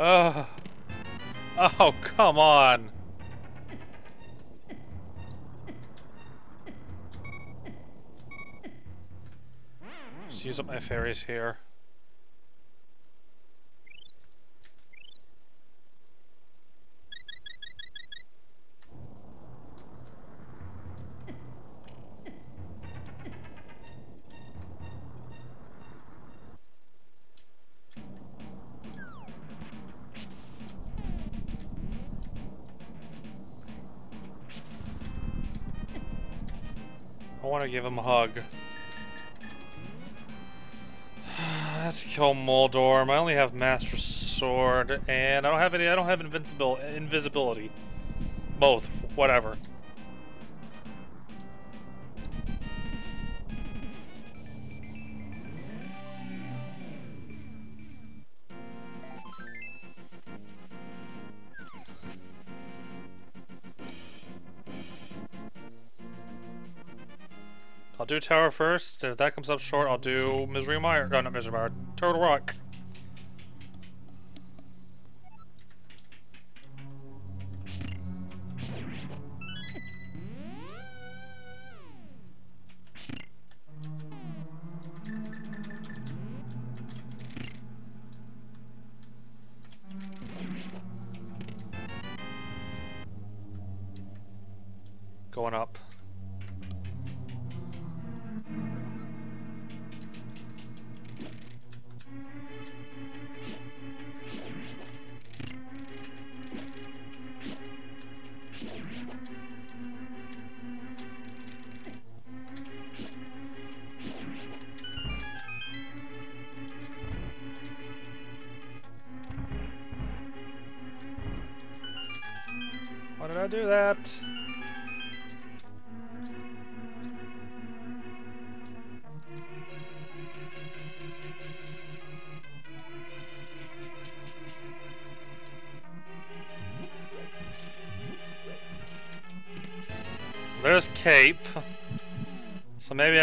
Oh. Oh, come on! Just use up my fairies here. Give him a hug. Let's kill Moldorm. I only have Master Sword, and I don't have any. I don't have invincible invisibility. Both, whatever. Tower first. If that comes up short, I'll do Misery Mire. No, not Misery Mire. Turtle Rock.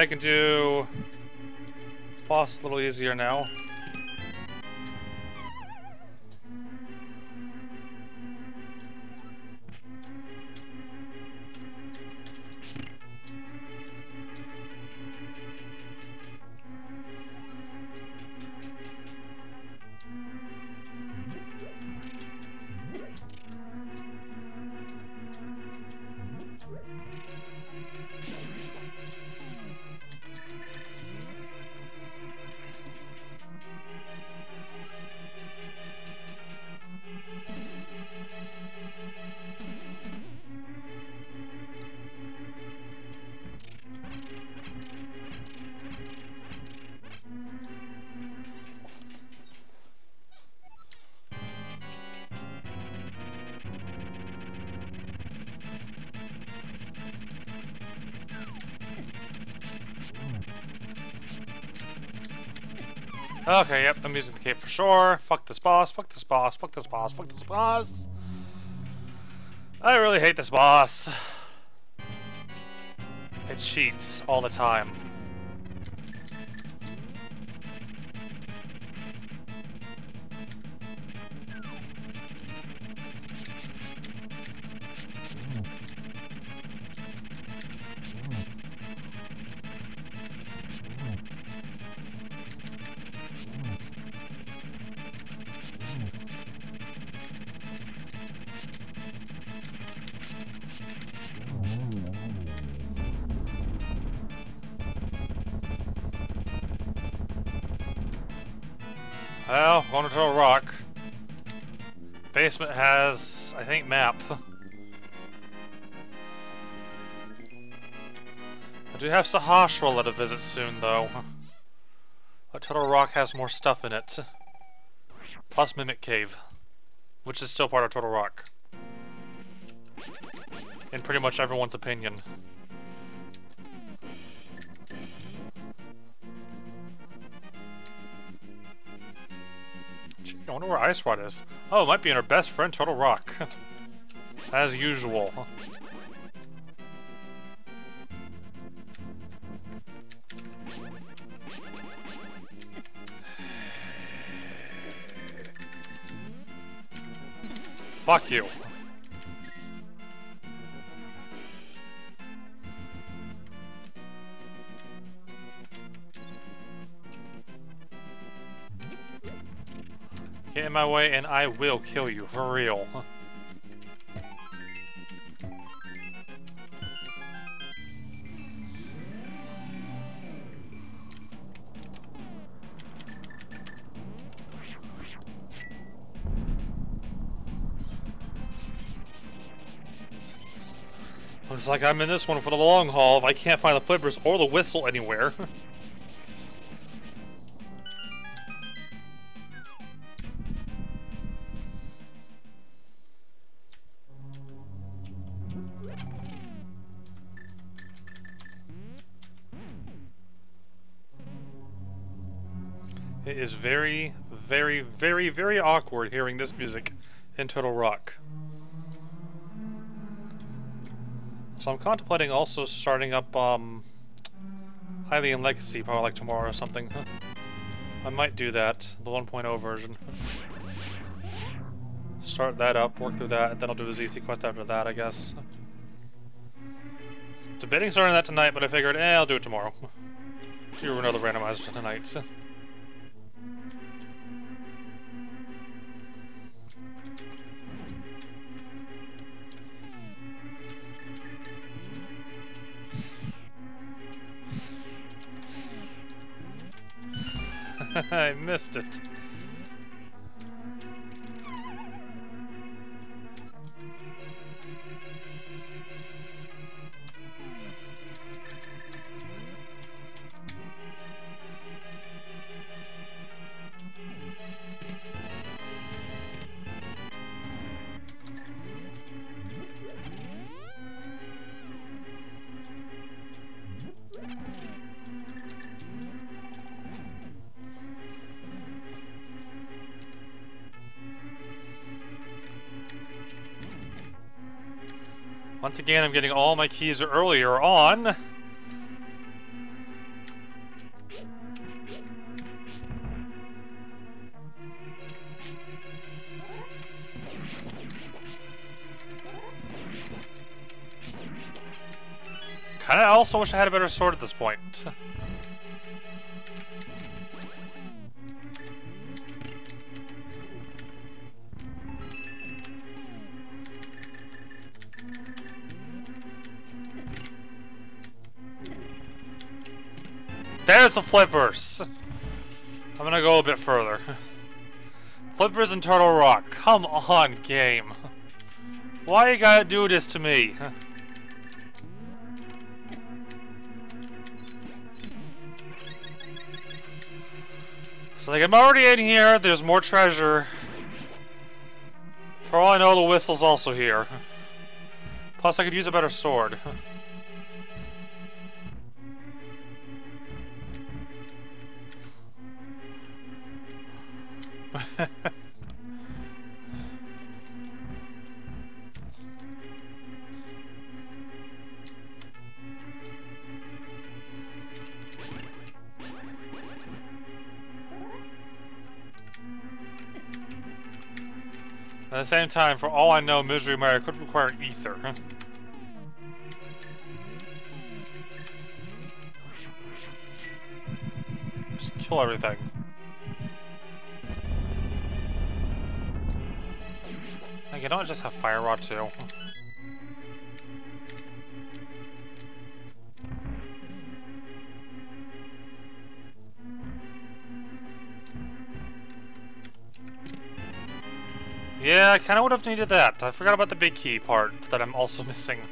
Can do boss a little easier now. Okay, yep, I'm using the cape for sure. Fuck this boss, fuck this boss, fuck this boss, fuck this boss. I really hate this boss. It cheats all the time. Map. I do have Sahasrahla to visit soon, though. But Turtle Rock has more stuff in it. Plus Mimic Cave, which is still part of Turtle Rock. In pretty much everyone's opinion. I wonder where Ice Rod is. Oh, it might be in her best friend, Turtle Rock. As usual. Fuck you. Get in my way and I will kill you, for real. Like I'm in this one for the long haul if I can't find the flippers or the whistle anywhere. it is very, very, very, very awkward hearing this music in Turtle Rock. I'm contemplating also starting up um, Hylian Legacy probably like tomorrow or something. I might do that, the 1.0 version. Start that up, work through that, and then I'll do a ZC quest after that, I guess. Debating starting that tonight, but I figured, eh, I'll do it tomorrow. Do another randomizer tonight. I missed it. Again, I'm getting all my keys earlier on. Kinda also wish I had a better sword at this point. There's the flippers! I'm gonna go a bit further. Flippers and Turtle Rock. Come on, game. Why you gotta do this to me? It's like, I'm already in here, there's more treasure. For all I know, the whistle's also here. Plus, I could use a better sword. Same time, for all I know, Misery Mire could require ether. Just kill everything. Like, you don't just have Fire Rod too. Yeah, I kinda would have needed that. I forgot about the big key part that I'm also missing.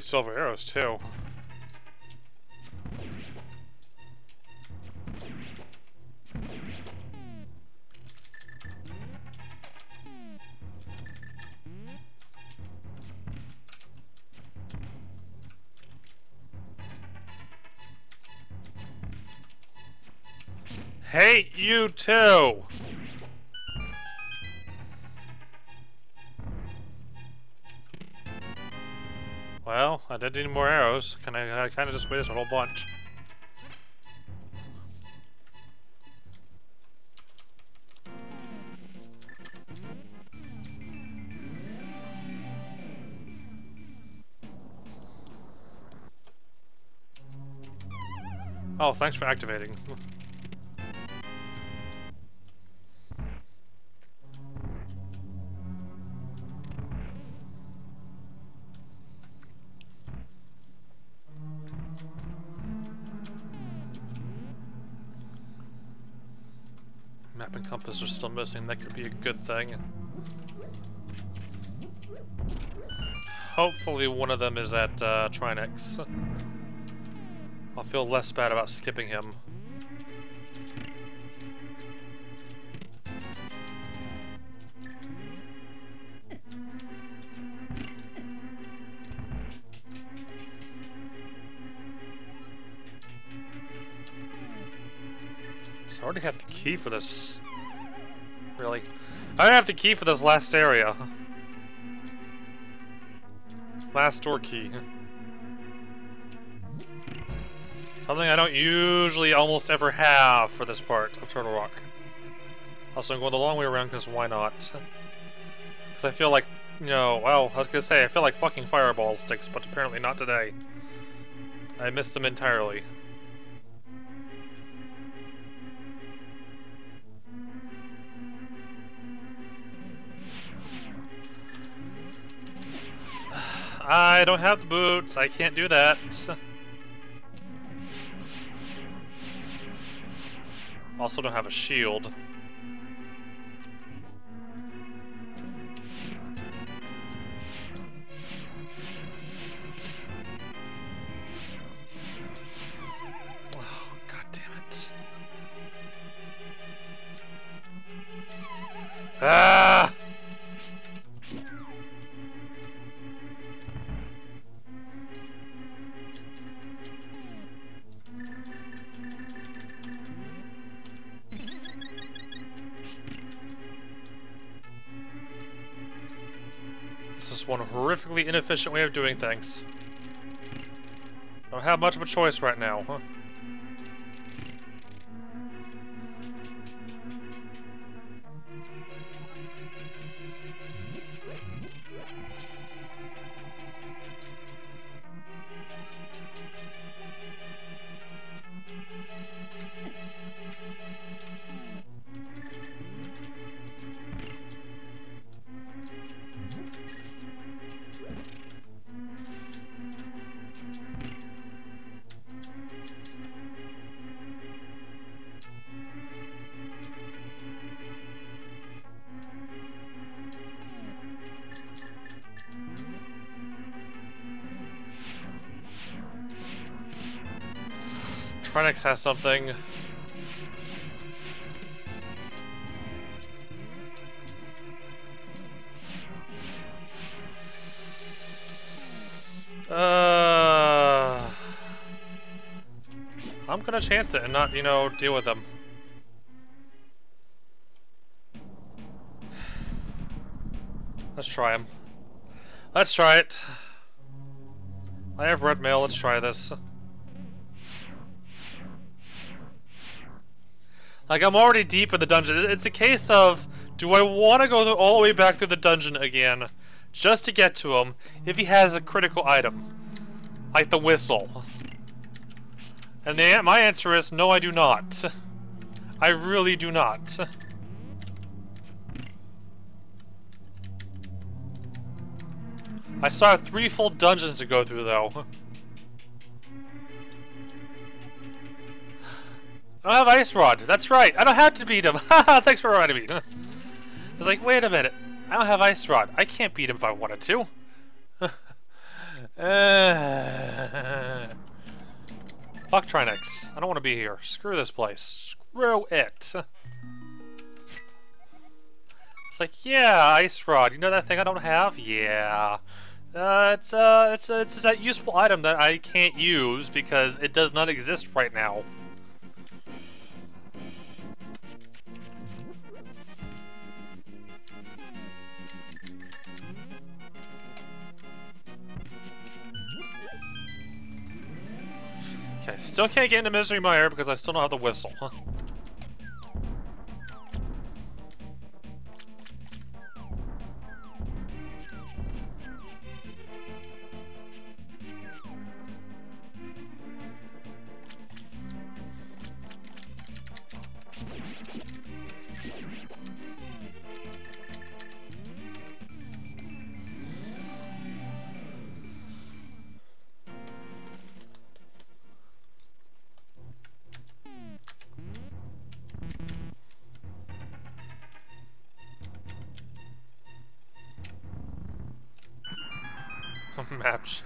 Silver arrows too. Of just wasted a whole bunch. Oh, thanks for activating. Are still missing, that could be a good thing. Hopefully one of them is at uh, Trinexx. I'll feel less bad about skipping him. I already have the key for this. Really? I don't have the key for this last area. Last door key. Something I don't usually almost ever have for this part of Turtle Rock. Also, I'm going the long way around because why not? Because I feel like, you know, well, I was going to say, I feel like fucking fireball sticks, but apparently not today. I missed them entirely. I don't have the boots. I can't do that. Also don't have a shield. Inefficient way of doing things. Don't have much of a choice right now, huh? Trinexx has something. Uh, I'm gonna chance it and not, you know, deal with them. Let's try him. Let's try it. I have red mail, let's try this. Like, I'm already deep in the dungeon. It's a case of, do I want to go all the way back through the dungeon again, just to get to him, if he has a critical item? Like the whistle. And the, my answer is, no I do not. I really do not. I still have three full dungeons to go through, though. I don't have Ice Rod. That's right. I don't have to beat him. Haha, thanks for reminding me. I was like, wait a minute. I don't have Ice Rod. I can't beat him if I wanted to. Uh, fuck Trinexx. I don't want to be here. Screw this place. Screw it. It's like, yeah, Ice Rod. You know that thing I don't have? Yeah. Uh, it's, uh, it's, it's, it's that useful item that I can't use because it does not exist right now. Okay, still can't get into Misery Mire because I still don't have the whistle. Huh?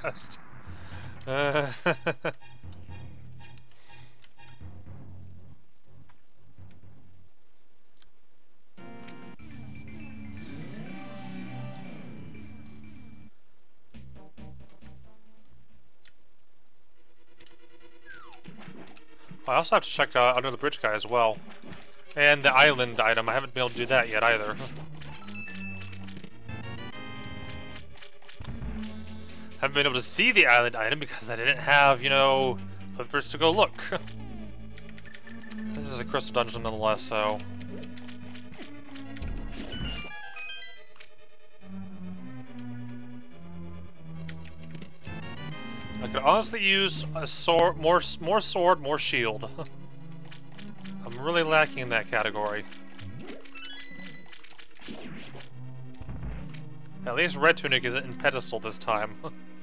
Uh, I also have to check uh, under the bridge guy as well. And the island item, I haven't been able to do that yet either. haven't been able to see the island item because I didn't have, you know, flippers to go look. this is a crystal dungeon nonetheless, so... I could honestly use a sword, more, more sword, more shield. I'm really lacking in that category. At least Red Tunic isn't in pedestal this time.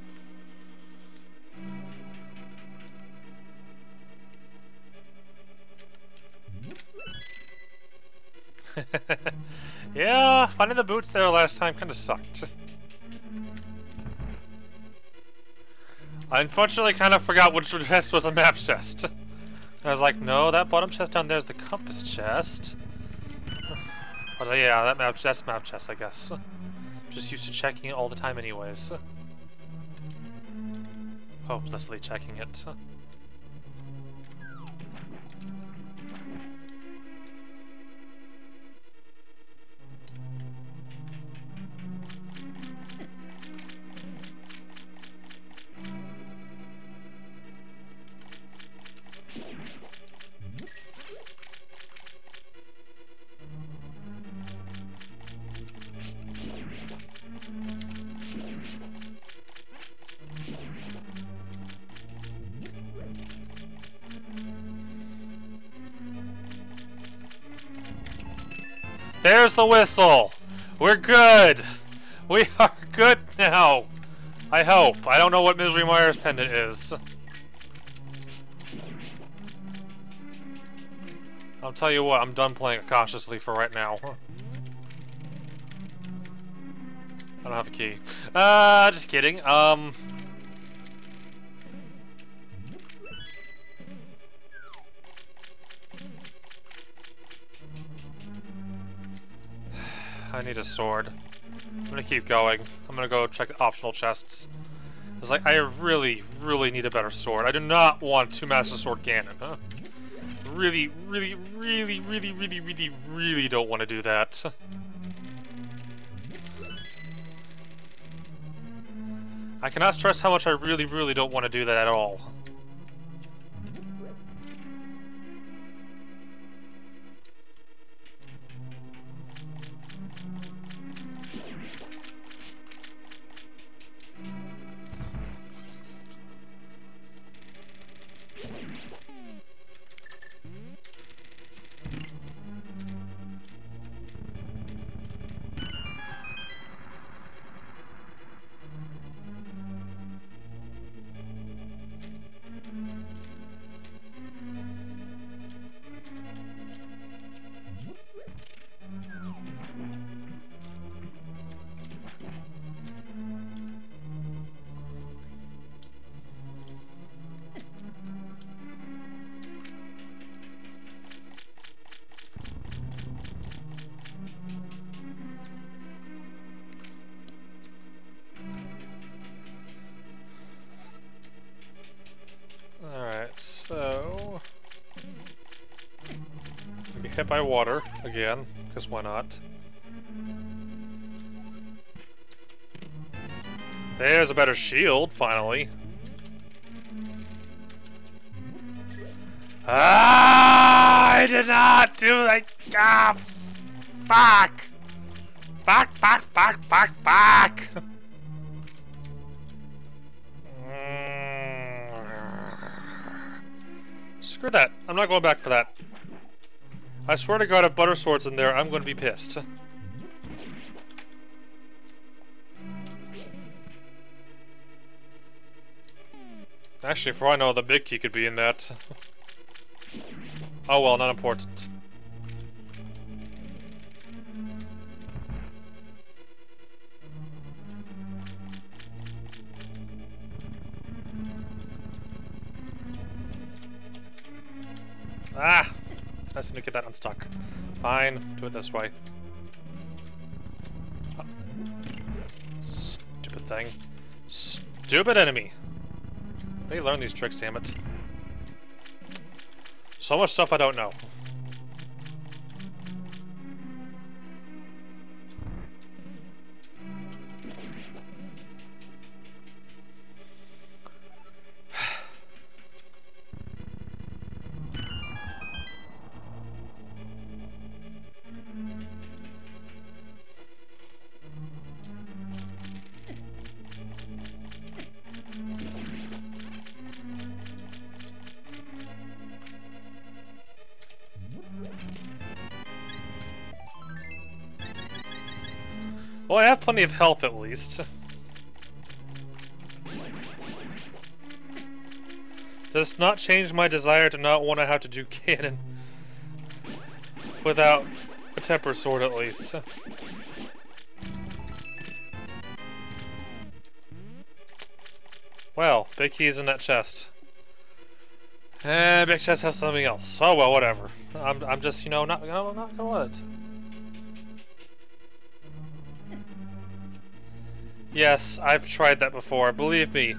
yeah, finding the boots there last time kind of sucked. I unfortunately kind of forgot which chest was the map chest. I was like, no, that bottom chest down there is the compass chest. But uh, yeah, that map, that's map chest, I guess. Just used to checking it all the time anyways. Hopelessly checking it. There's the whistle! We're good! We are good now! I hope. I don't know what Misery Mire's pendant is. I'll tell you what, I'm done playing cautiously for right now. I don't have a key. Uh, just kidding. Um... I need a sword. I'm gonna keep going. I'm gonna go check the optional chests. It's like, I really, really need a better sword. I do not want to Master Sword Ganon, huh? Really, really, really, really, really, really, really don't want to do that. I cannot stress how much I really, really don't want to do that at all. Again, because why not? There's a better shield, finally. Ah, I did not do that. Ah, fuck. Fuck, fuck, fuck, fuck, fuck. Screw that. I'm not going back for that. I swear to god if Butter Sword's in there, I'm going to be pissed. Actually, for all I know, the big key could be in that. oh well, not important. Ah! Nice to get that unstuck. Fine, do it this way. Stupid thing. Stupid enemy! They learn these tricks, damn it. So much stuff I don't know. Plenty of health at least. Does not change my desire to not want to have to do Ganon without a temper sword at least. Well, big key's in that chest. And big chest has something else. Oh well, whatever. I'm, I'm just, you know, not, I'm not gonna let. Yes, I've tried that before, believe me.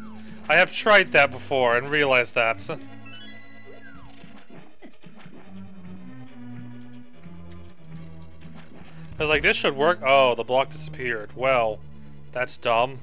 I have tried that before and realized that. I was like, this should work. Oh, the block disappeared. Well, that's dumb.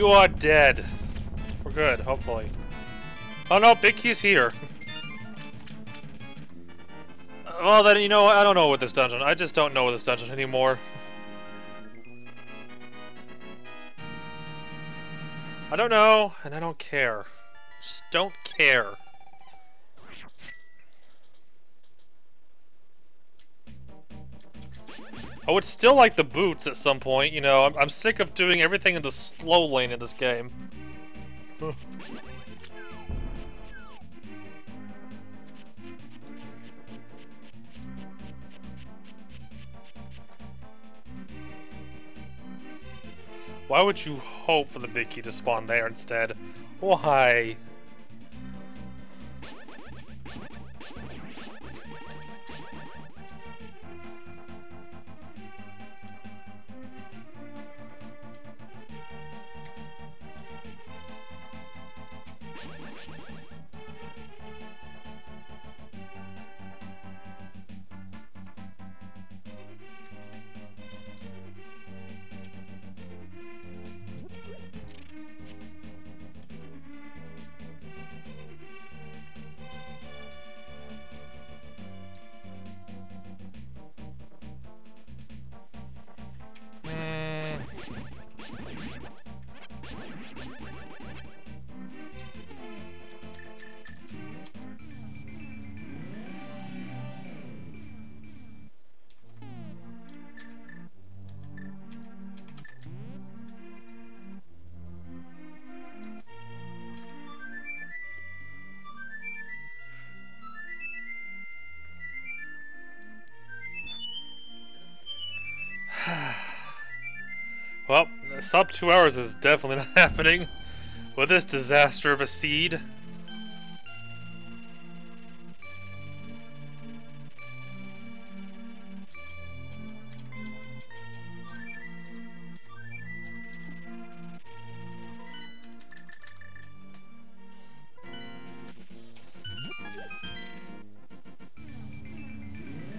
You are dead. For good, hopefully. Oh no, Big Key's here. well then, you know, I don't know what this dungeon. I just don't know what this dungeon anymore. I don't know, and I don't care. Just don't care. I would still like the boots at some point, you know, I'm, I'm sick of doing everything in the slow lane in this game. Why would you hope for the big key to spawn there instead? Why? Sub two hours is definitely not happening with this disaster of a seed.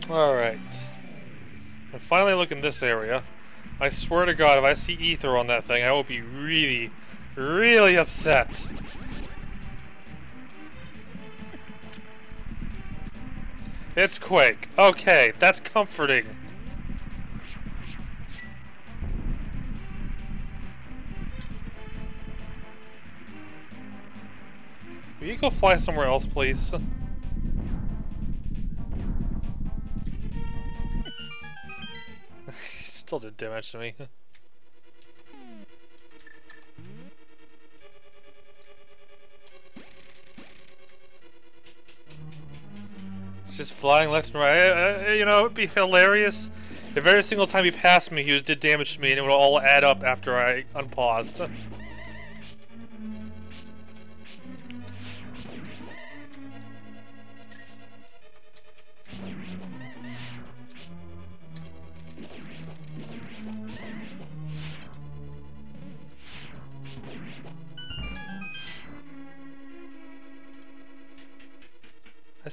Alright. And finally look in this area. I swear to god, if I see ether on that thing, I will be really, really upset. It's Quake. Okay, that's comforting. Will you go fly somewhere else, please? Still did damage to me. Just flying left and right. Uh, you know, it'd be hilarious if every single time he passed me, he did damage to me, and it would all add up after I unpaused.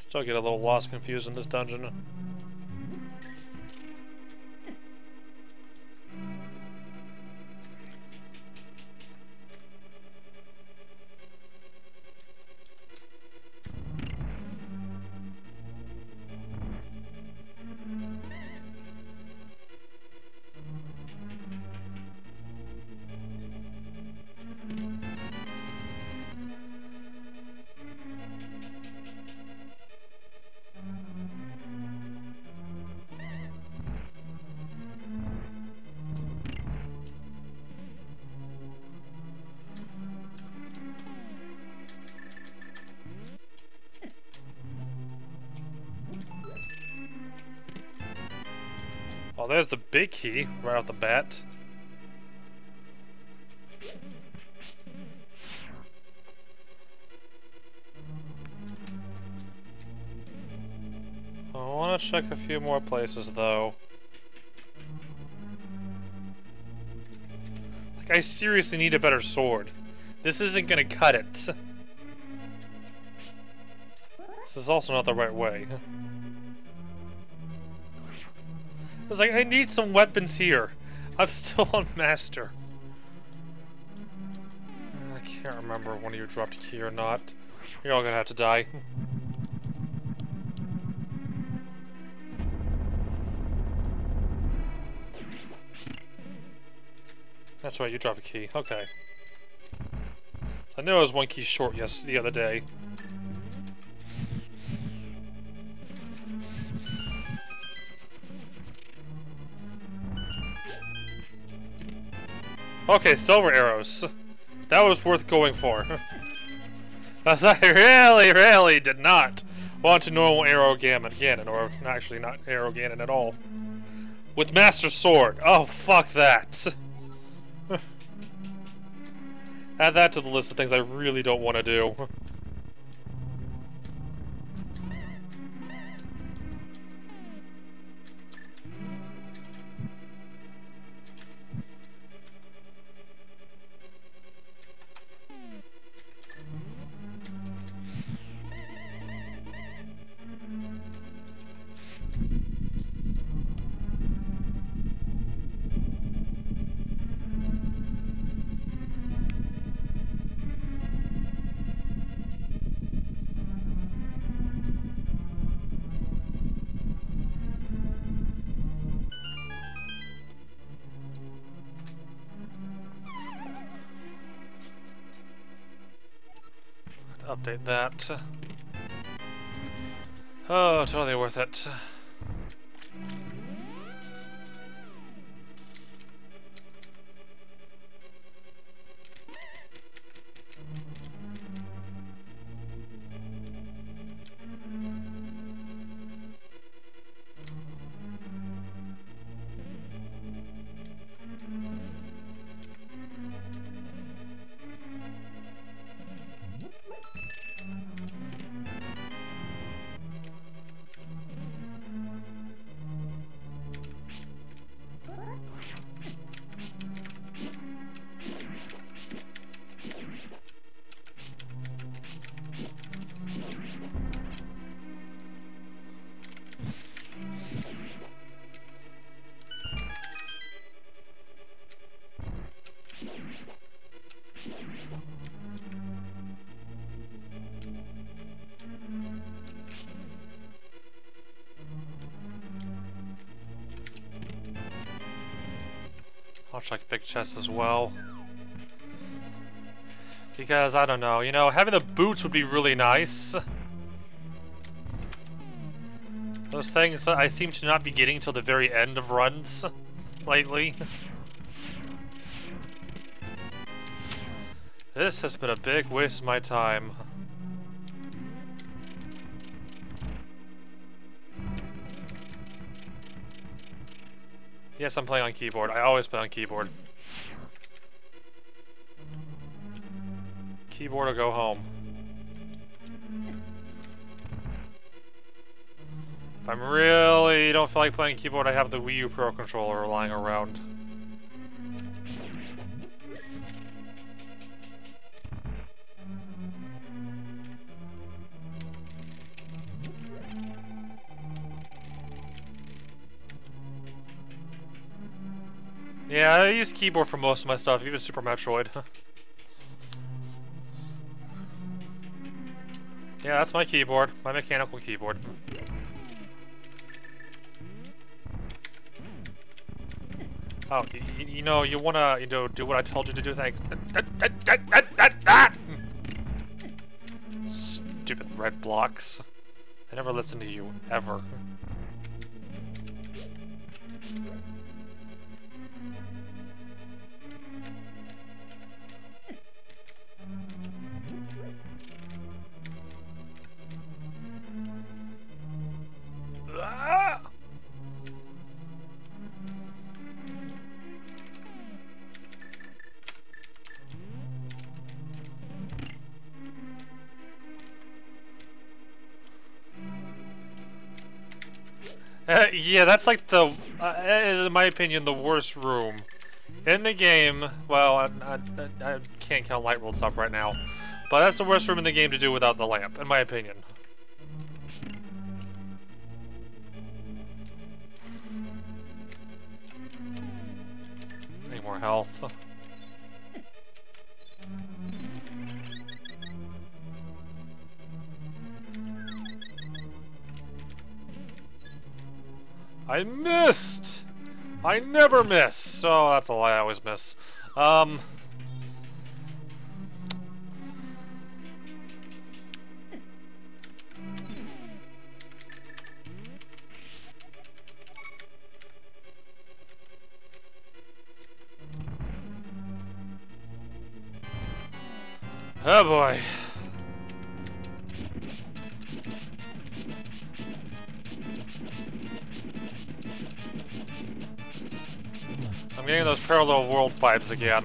still get a little lost confused in this dungeon. Oh, there's the big key right off the bat. I want to check a few more places though. Like, I seriously need a better sword. This isn't gonna cut it. This is also not the right way. I was like, I need some weapons here. I'm still on master. I can't remember when you dropped a key or not. You're all gonna have to die. That's right, you drop a key. Okay. I knew I was one key short yes the other day. Okay, silver arrows. That was worth going for. As I really, really did not want to normal arrow Ganon, Ganon, or actually not arrow Ganon at all. With Master Sword. Oh, fuck that. Add that to the list of things I really don't want to do. That. Oh, totally worth it. Chest as well. Because, I don't know, you know, having the boots would be really nice. Those things I seem to not be getting till the very end of runs lately. This has been a big waste of my time. Yes, I'm playing on keyboard. I always play on keyboard. Keyboard or go home. If I'm really don't feel like playing keyboard, I have the Wii U Pro controller lying around. Yeah, I use keyboard for most of my stuff, even Super Metroid. yeah, that's my keyboard, my mechanical keyboard. Oh, you, you know, you wanna, you know, do what I told you to do, thanks. Hmm. Stupid red blocks. I never listen to you, ever. Yeah, that's like the, uh, in my opinion, the worst room in the game. Well, I, I, I can't count light world stuff right now, but that's the worst room in the game to do without the lamp, in my opinion. Any more health? I missed! I never miss! Oh, that's a lie, I always miss. Um... Oh boy. Getting those parallel world vibes again.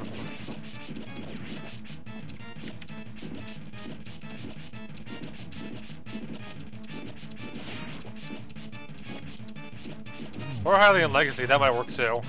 Or highly in Legacy, that might work too.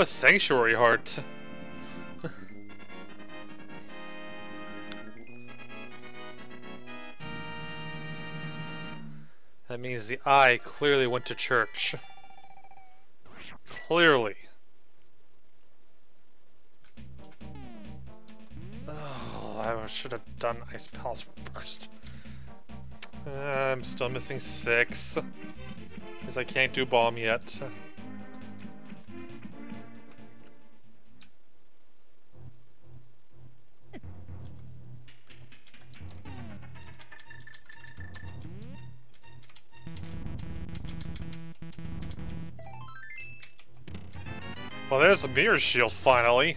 Was Sanctuary Heart. that means the eye clearly went to church. Clearly. Oh, I should have done Ice Palace first. Uh, I'm still missing six. Because I can't do bomb yet. Well, there's a mirror shield, finally.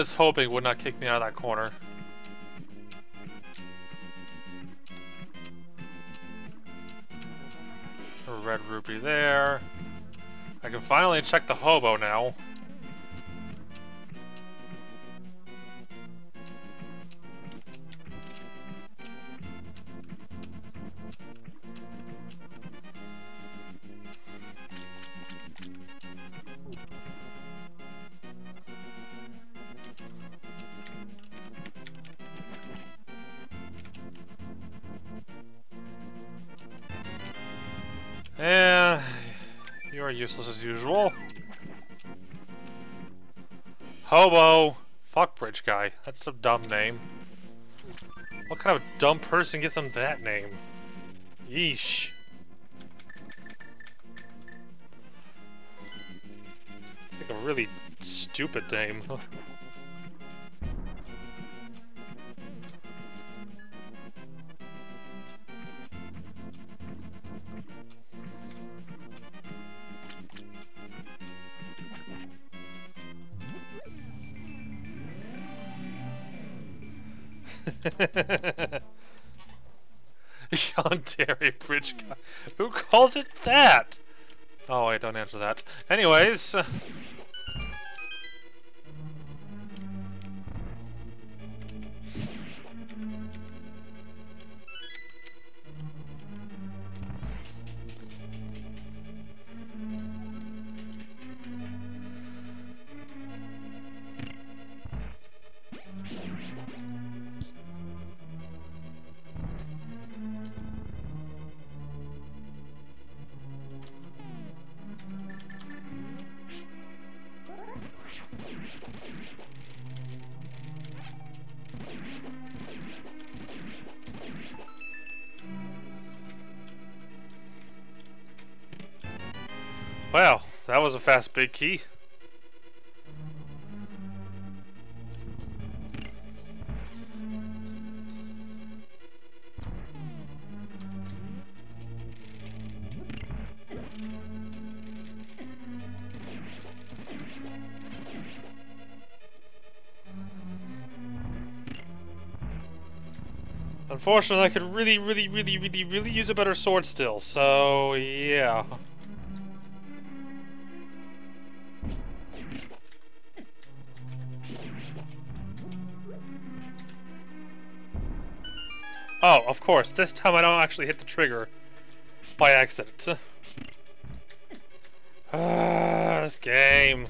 Was hoping would not kick me out of that corner. A red rupee there. I can finally check the hobo now. Bridge guy. That's a dumb name. What kind of dumb person gives him that name? Yeesh. Like a really stupid name. Sean Terry Bridge. Who calls it that? Oh I don't answer that. Anyways. Uh, big key. Unfortunately, I could really, really, really, really, really use a better sword still, so yeah. Oh, of course, this time I don't actually hit the trigger by accident. Ah, this game.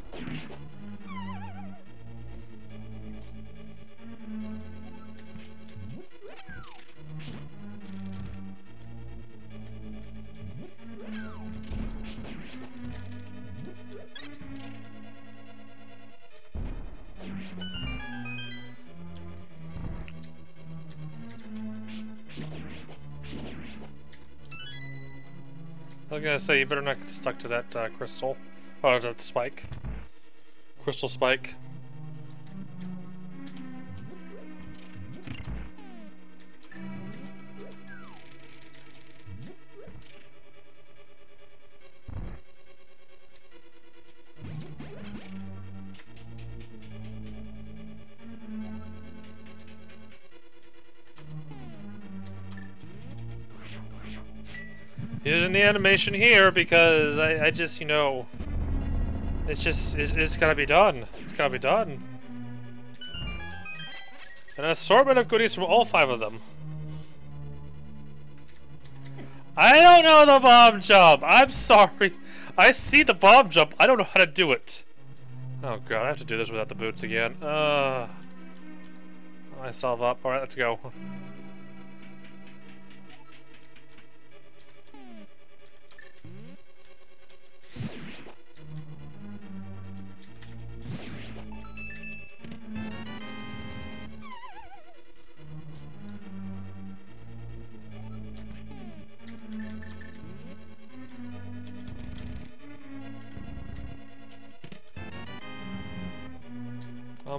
Was gonna say, you better not get stuck to that uh, crystal. Oh, the spike. Crystal spike. Using the animation here because I, I just, you know, it's just, it's, gotta be done. It's gotta be done. An assortment of goodies from all five of them. I don't know the bomb jump. I'm sorry. I see the bomb jump. I don't know how to do it. Oh god, I have to do this without the boots again. Uh, myself up. Alright, let's go.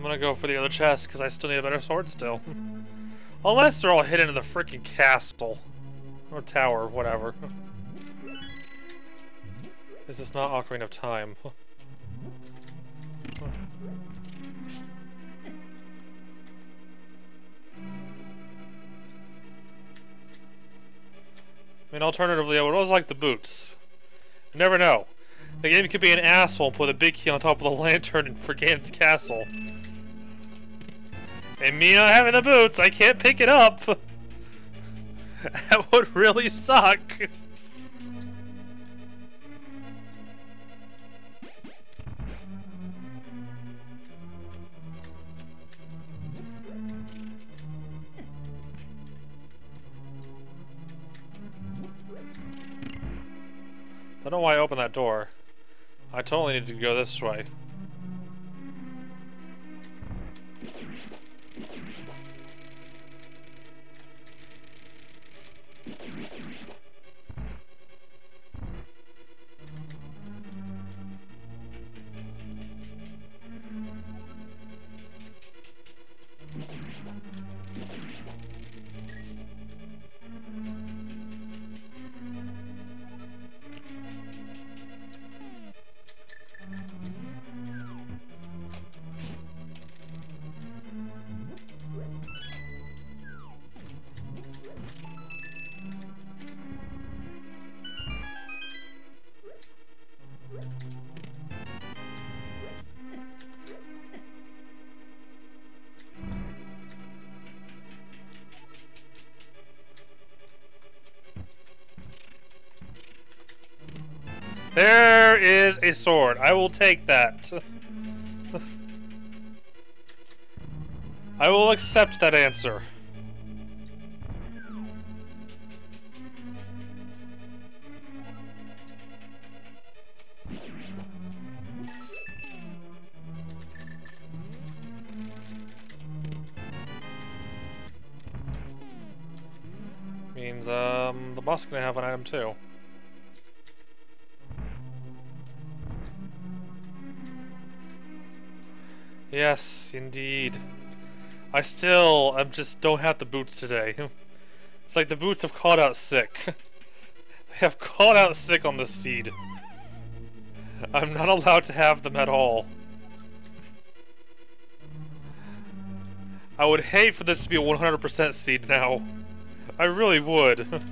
I'm gonna go for the other chest, because I still need a better sword still. Unless they're all hidden in the freaking castle. Or tower, whatever. this is not Ocarina of Time. I mean, alternatively, I would always like the boots. You never know. The game could be an asshole and put a big key on top of the lantern in Forgan's castle. And me not having the boots, I can't pick it up. that would really suck. I don't know why I opened that door. I totally need to go this way. There is a sword. I will take that. I will accept that answer. Means, um, the boss is gonna have an item too. Yes, indeed. I still, I'm just don't have the boots today. It's like the boots have caught out sick. they have caught out sick on the seed. I'm not allowed to have them at all. I would hate for this to be a 100% seed now. I really would.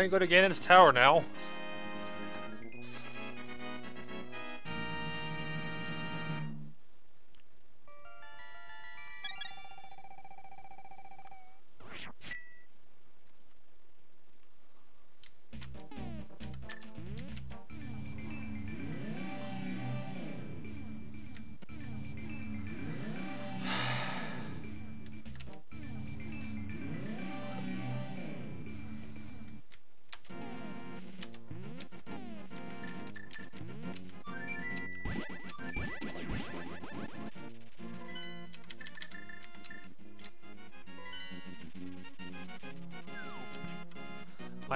Well, I can go to Ganon's tower now.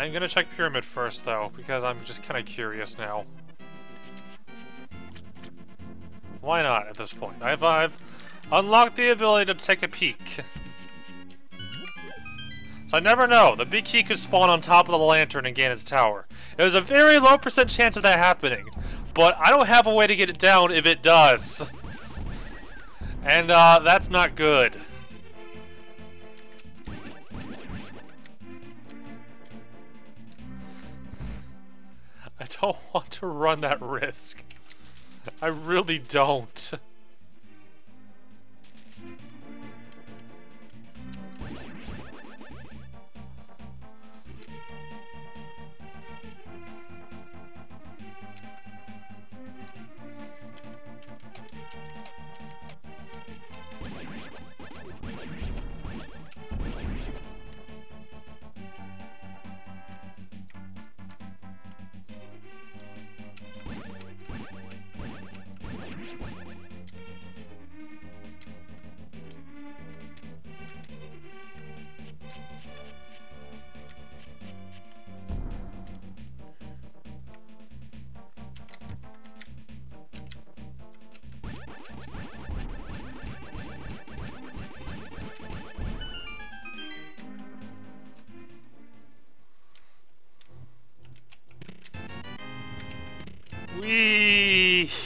I'm gonna check Pyramid first, though, because I'm just kind of curious now. Why not, at this point? I've, I've unlocked the ability to take a peek. So I never know. The big key could spawn on top of the lantern in Ganon's tower. There's a very low percent chance of that happening. But I don't have a way to get it down if it does. And uh, that's not good. Run that risk. I really don't.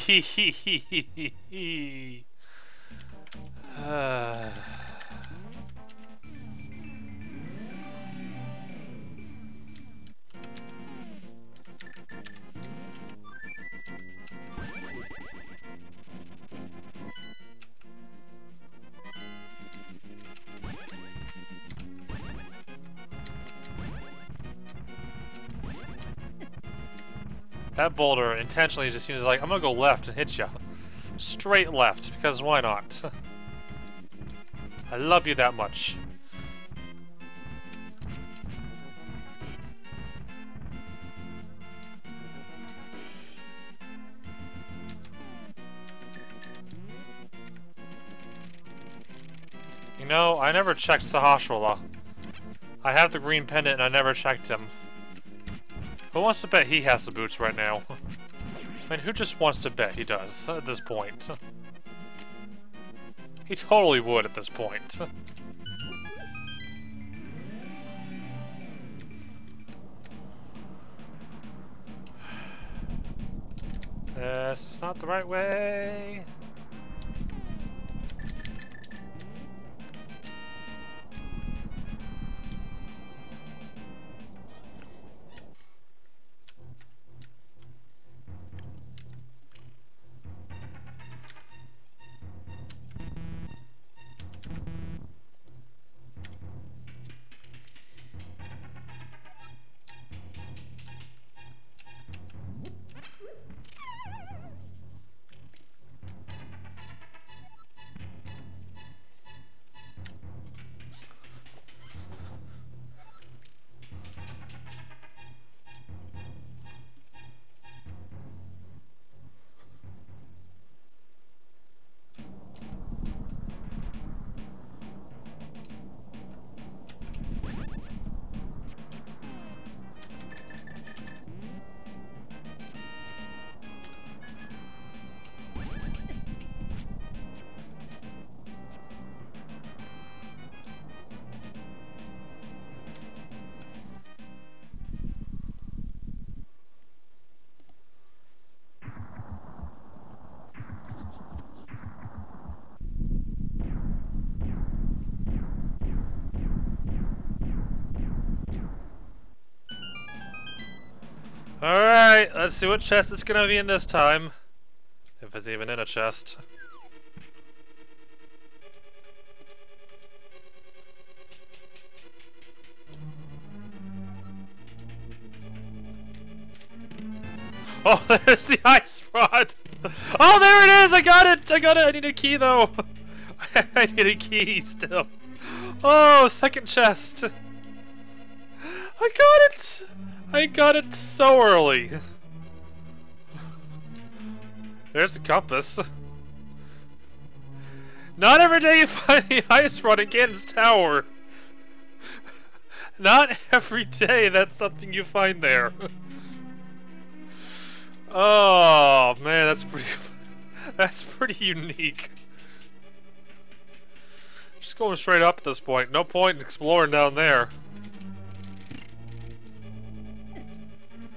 Hee hee hee hee hee. Boulder intentionally just seems like, I'm gonna go left and hit you. Straight left, because why not? I love you that much. You know, I never checked Sahasrahla. I have the green pendant and I never checked him. Who wants to bet he has the boots right now? I mean, who just wants to bet he does at this point? He totally would at this point. This is not the right way. Let's see what chest it's gonna be in this time. If it's even in a chest. Oh, there's the ice rod! Oh, there it is! I got it! I got it! I need a key, though! I need a key, still. Oh, second chest! I got it! I got it so early! There's the compass. Not every day you find the ice rod at Ganon's Tower. Not every day that's something you find there. Oh man, that's pretty. That's pretty unique. Just going straight up at this point. No point in exploring down there.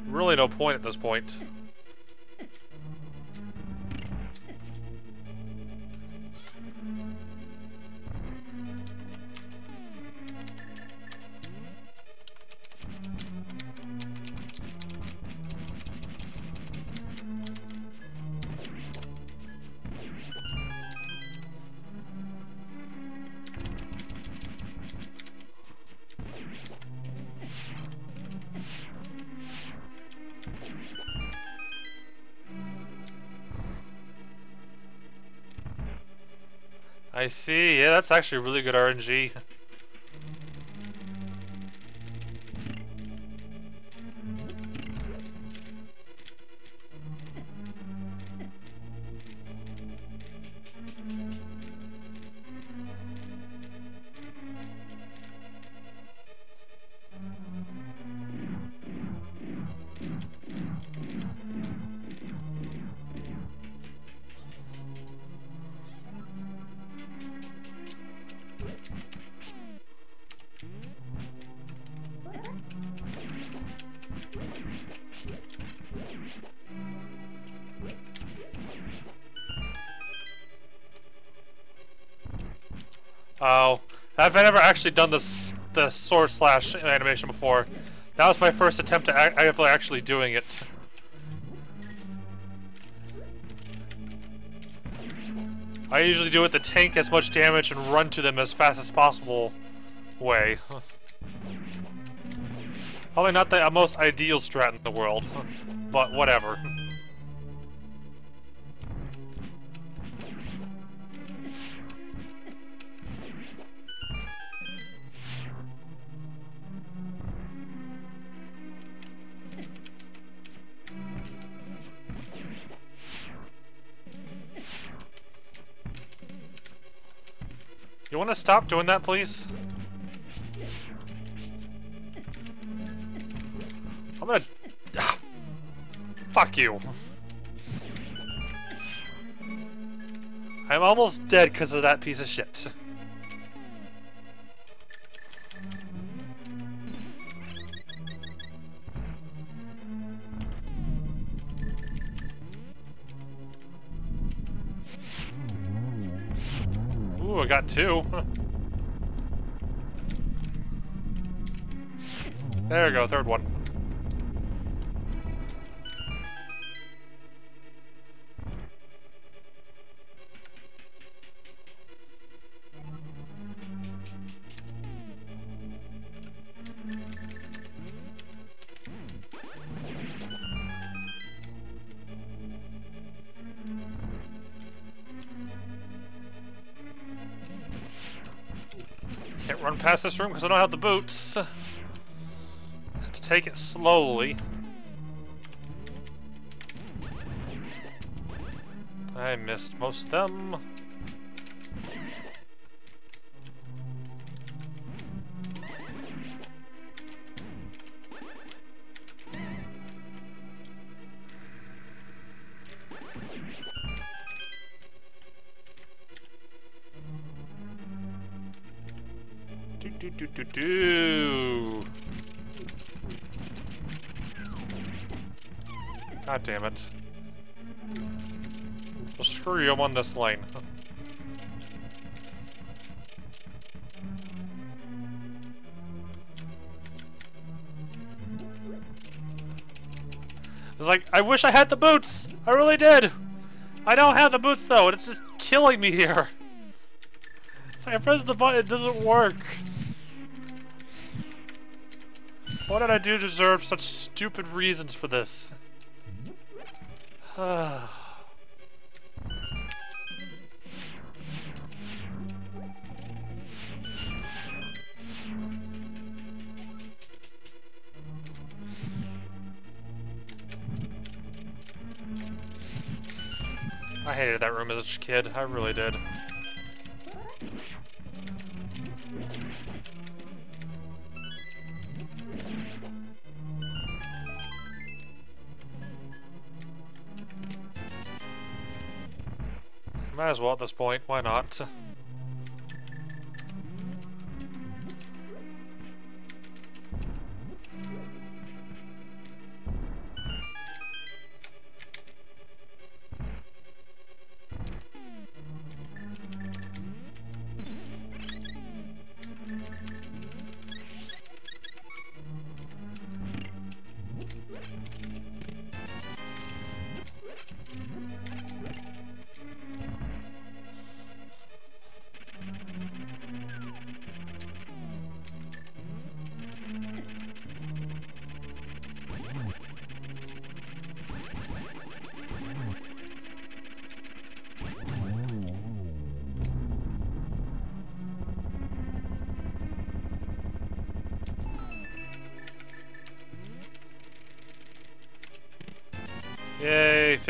Really no point at this point. I see, yeah, that's actually really good RNG. Actually done this the sword slash animation before. That was my first attempt at actually doing it. I usually do it the tank as much damage and run to them as fast as possible way. Probably not the most ideal strat in the world, but whatever. To stop doing that, please? I'm gonna... Ah, fuck you. I'm almost dead because of that piece of shit. Got two. there we go, third one. Past this room because I don't have the boots. Have to take it slowly. I missed most of them. Do do. God damn it. Well, screw you, I'm on this lane. It's like, I wish I had the boots! I really did! I don't have the boots though, and it's just killing me here. I press the button, it doesn't work. What did I do to deserve such stupid reasons for this? I hated that room as a kid, I really did. Well at this point, why not?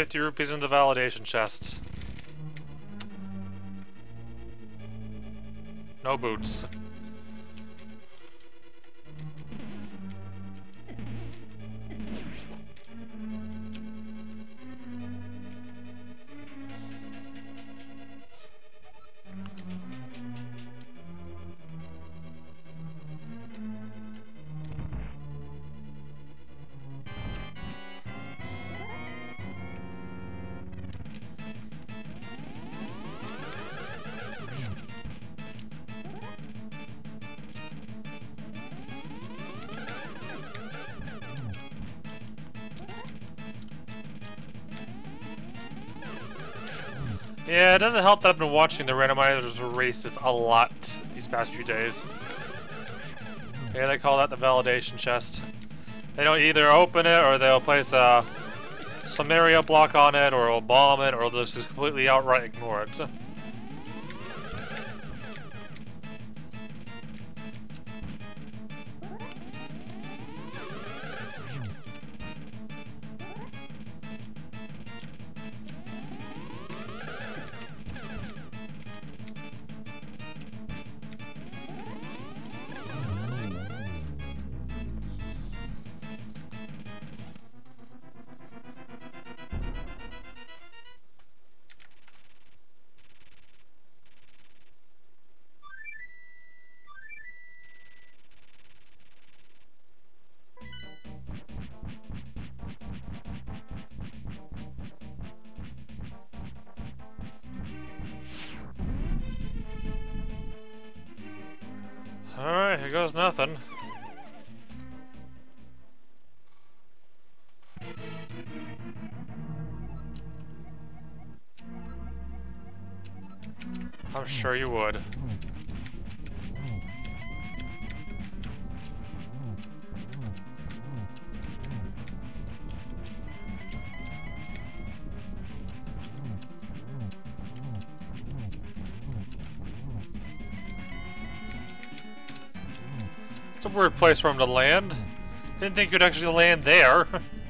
50 rupees in the validation chest. No boots. Doesn't help that I've been watching the randomizers races a lot these past few days. Yeah, they call that the validation chest. They don't either open it or they'll place a Somaria block on it or they'll bomb it or they'll just completely outright ignore it. It's a weird place for him to land. Didn't think you'd actually land there.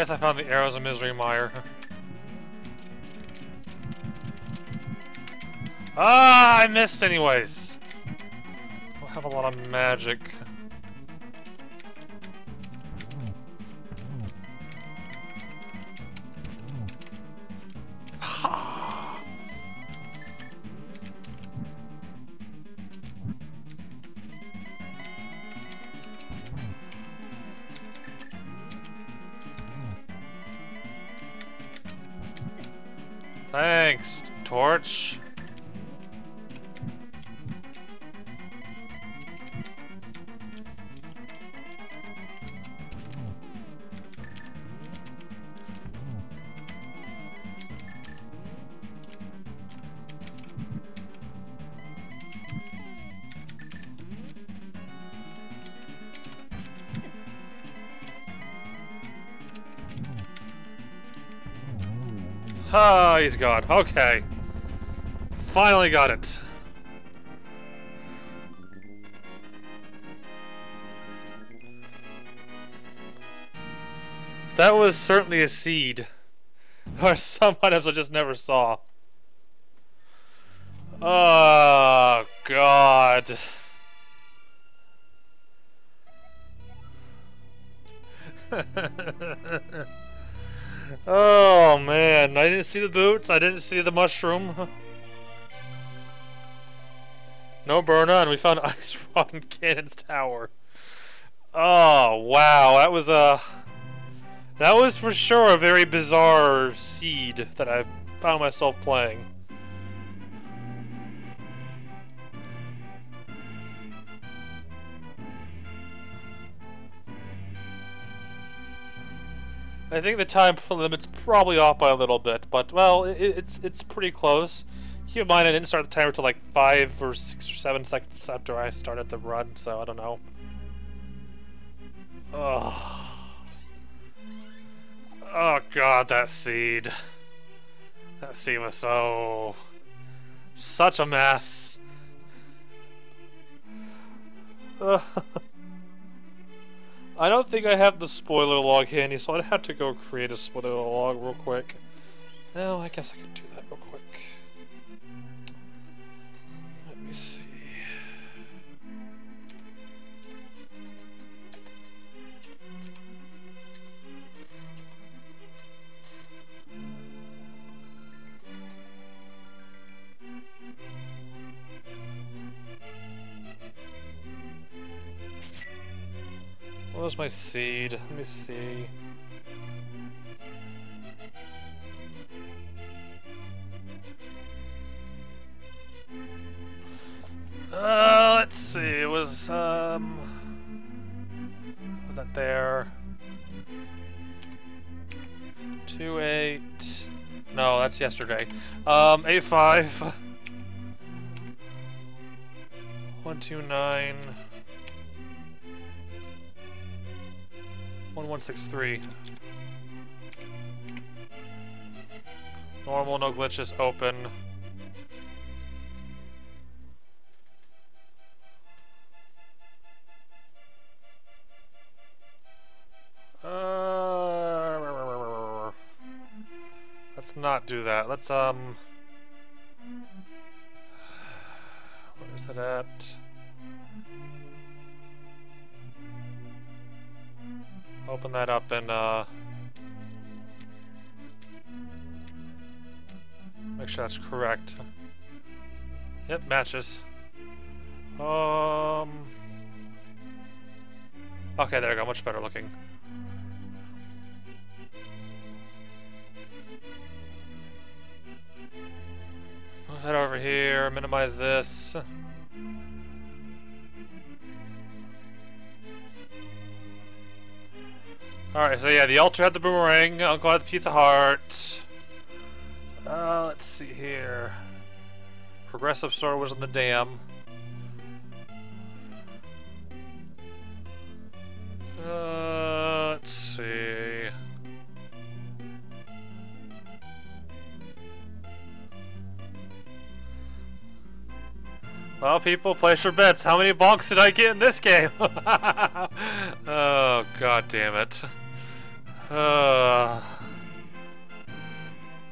Yes, I found the arrows of Misery Mire. ah, I missed anyways. I have a lot of magic. Ah, he's gone. Okay. Finally got it. That was certainly a seed. Or some items I just never saw. Oh, God. oh man, I didn't see the boots, I didn't see the mushroom. No Byrna, and we found Ice Rod in Ganon's Tower. Oh, wow, that was a... That was for sure a very bizarre seed that I found myself playing. I think the time limit's probably off by a little bit, but well, it, it's it's pretty close. Keep in mind, I didn't start the timer till like five or six or seven seconds after I started the run, so I don't know. Oh, oh god, that seed. That seed was so such a mess. I don't think I have the spoiler log handy, so I'd have to go create a spoiler log real quick. No, I guess I could do that real quick. Let me see. Was my seed? Let me see. Uh, let's see, it was, um... Put that there. 2-8... No, that's yesterday. Um, 8-5... 129... 1163. Normal, no glitches, open. Uh, let's not do that. Let's, um... Where is that at? Open that up and uh, make sure that's correct. Yep, matches. Um. Okay, there we go. Much better looking. Move that over here. Minimize this. Alright, so yeah, the altar had the boomerang, Uncle had the pizza heart. Uh, let's see here. Progressive sword was in the dam. Uh, let's see. Well, people, place your bets. How many bonks did I get in this game? oh, god damn it. Uh,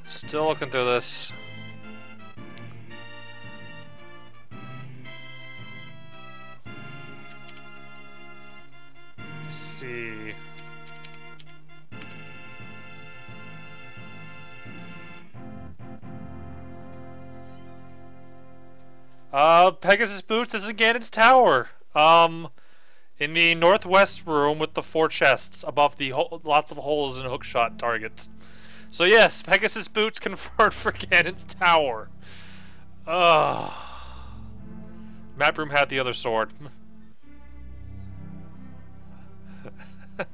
still looking through this. See. Uh, Pegasus Boots is in Ganon's Tower. Um, in the northwest room with the four chests above the lots of holes and hookshot targets. So yes, Pegasus boots confirmed for Ganon's tower. Ugh. Map room had the other sword.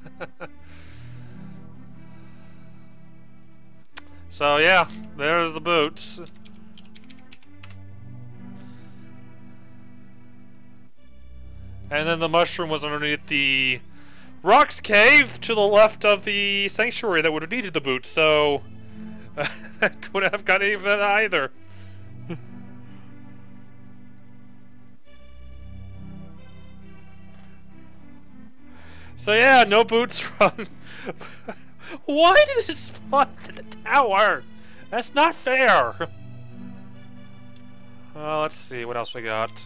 so yeah, there's the boots. And then the mushroom was underneath the rocks cave to the left of the sanctuary that would have needed the boot, so I couldn't have got any of that either. so yeah, no boots run. Why did it spawn in the tower? That's not fair. Well, uh, let's see what else we got.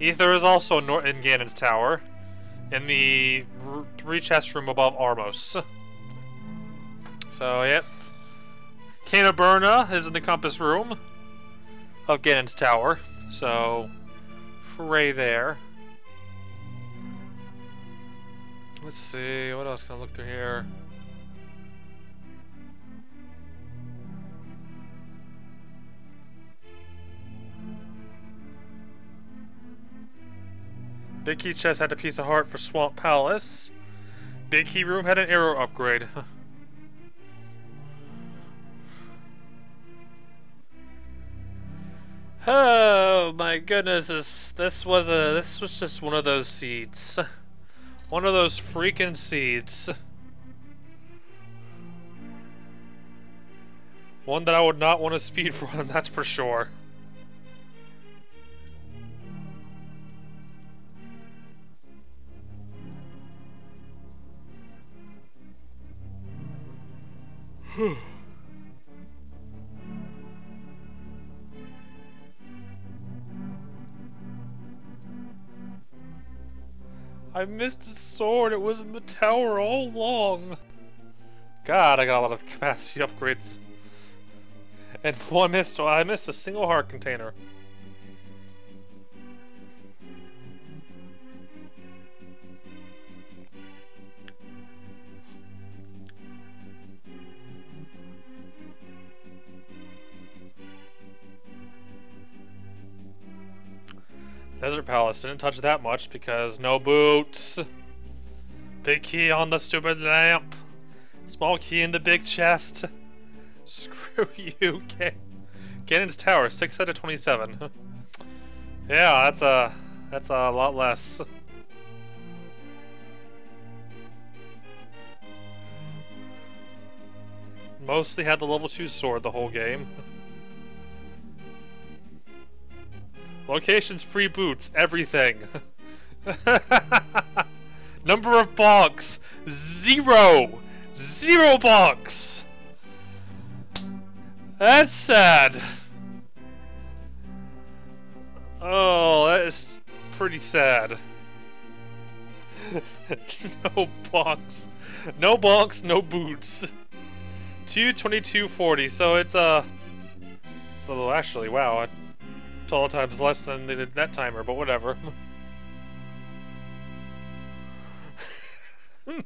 Aether is also in Ganon's tower, in the three chest room above Armos. So, yep. Cane of Byrna is in the compass room of Ganon's tower, so hooray there. Let's see, what else can I look through here? Big Key Chest had a piece of heart for Swamp Palace. Big Key Room had an arrow upgrade. oh my goodness, this this was a this was just one of those seeds. One of those freaking seeds. One that I would not want to speedrun, that's for sure. I missed a sword, it was in the tower all along. God, I got a lot of capacity upgrades. And one missed, so I missed a single heart container. Desert Palace didn't touch that much because no boots. Big key on the stupid lamp. Small key in the big chest. Screw you, Gan Ganon's Tower, 6 out of 27. yeah, that's a that's a lot less. Mostly had the level 2 sword the whole game. Locations, free boots, everything. Number of bonks, zero, zero bonks. That's sad. Oh, that is pretty sad. no bonks. No bonks, no boots. 222.40, so it's, uh... So actually, wow, total times less than the net timer, but whatever.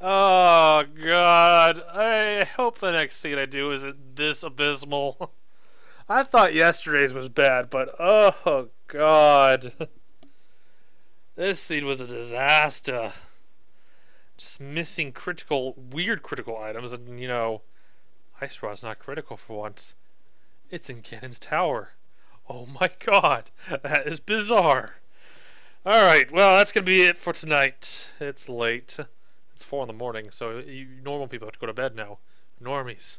oh god, I hope the next scene I do isn't this abysmal. I thought yesterday's was bad, but oh god. This scene was a disaster. Just missing critical, weird critical items, and you know, Ice Rod's not critical for once. It's in Ganon's tower. Oh my god, that is bizarre. Alright, well, that's going to be it for tonight. It's late. It's 4 in the morning, so you normal people have to go to bed now. Normies.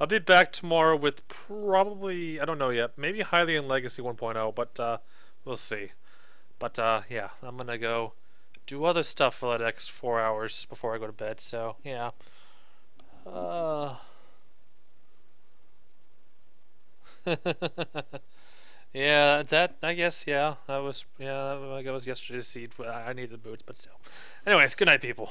I'll be back tomorrow with probably, I don't know yet, maybe Hylian Legacy 1.0, but uh, we'll see. But uh, yeah, I'm going to go do other stuff for the next four hours before I go to bed, so yeah. Uh... yeah, that I guess yeah, that was yeah, that was yesterday's seed. I need the boots, but still. Anyways, good night, people.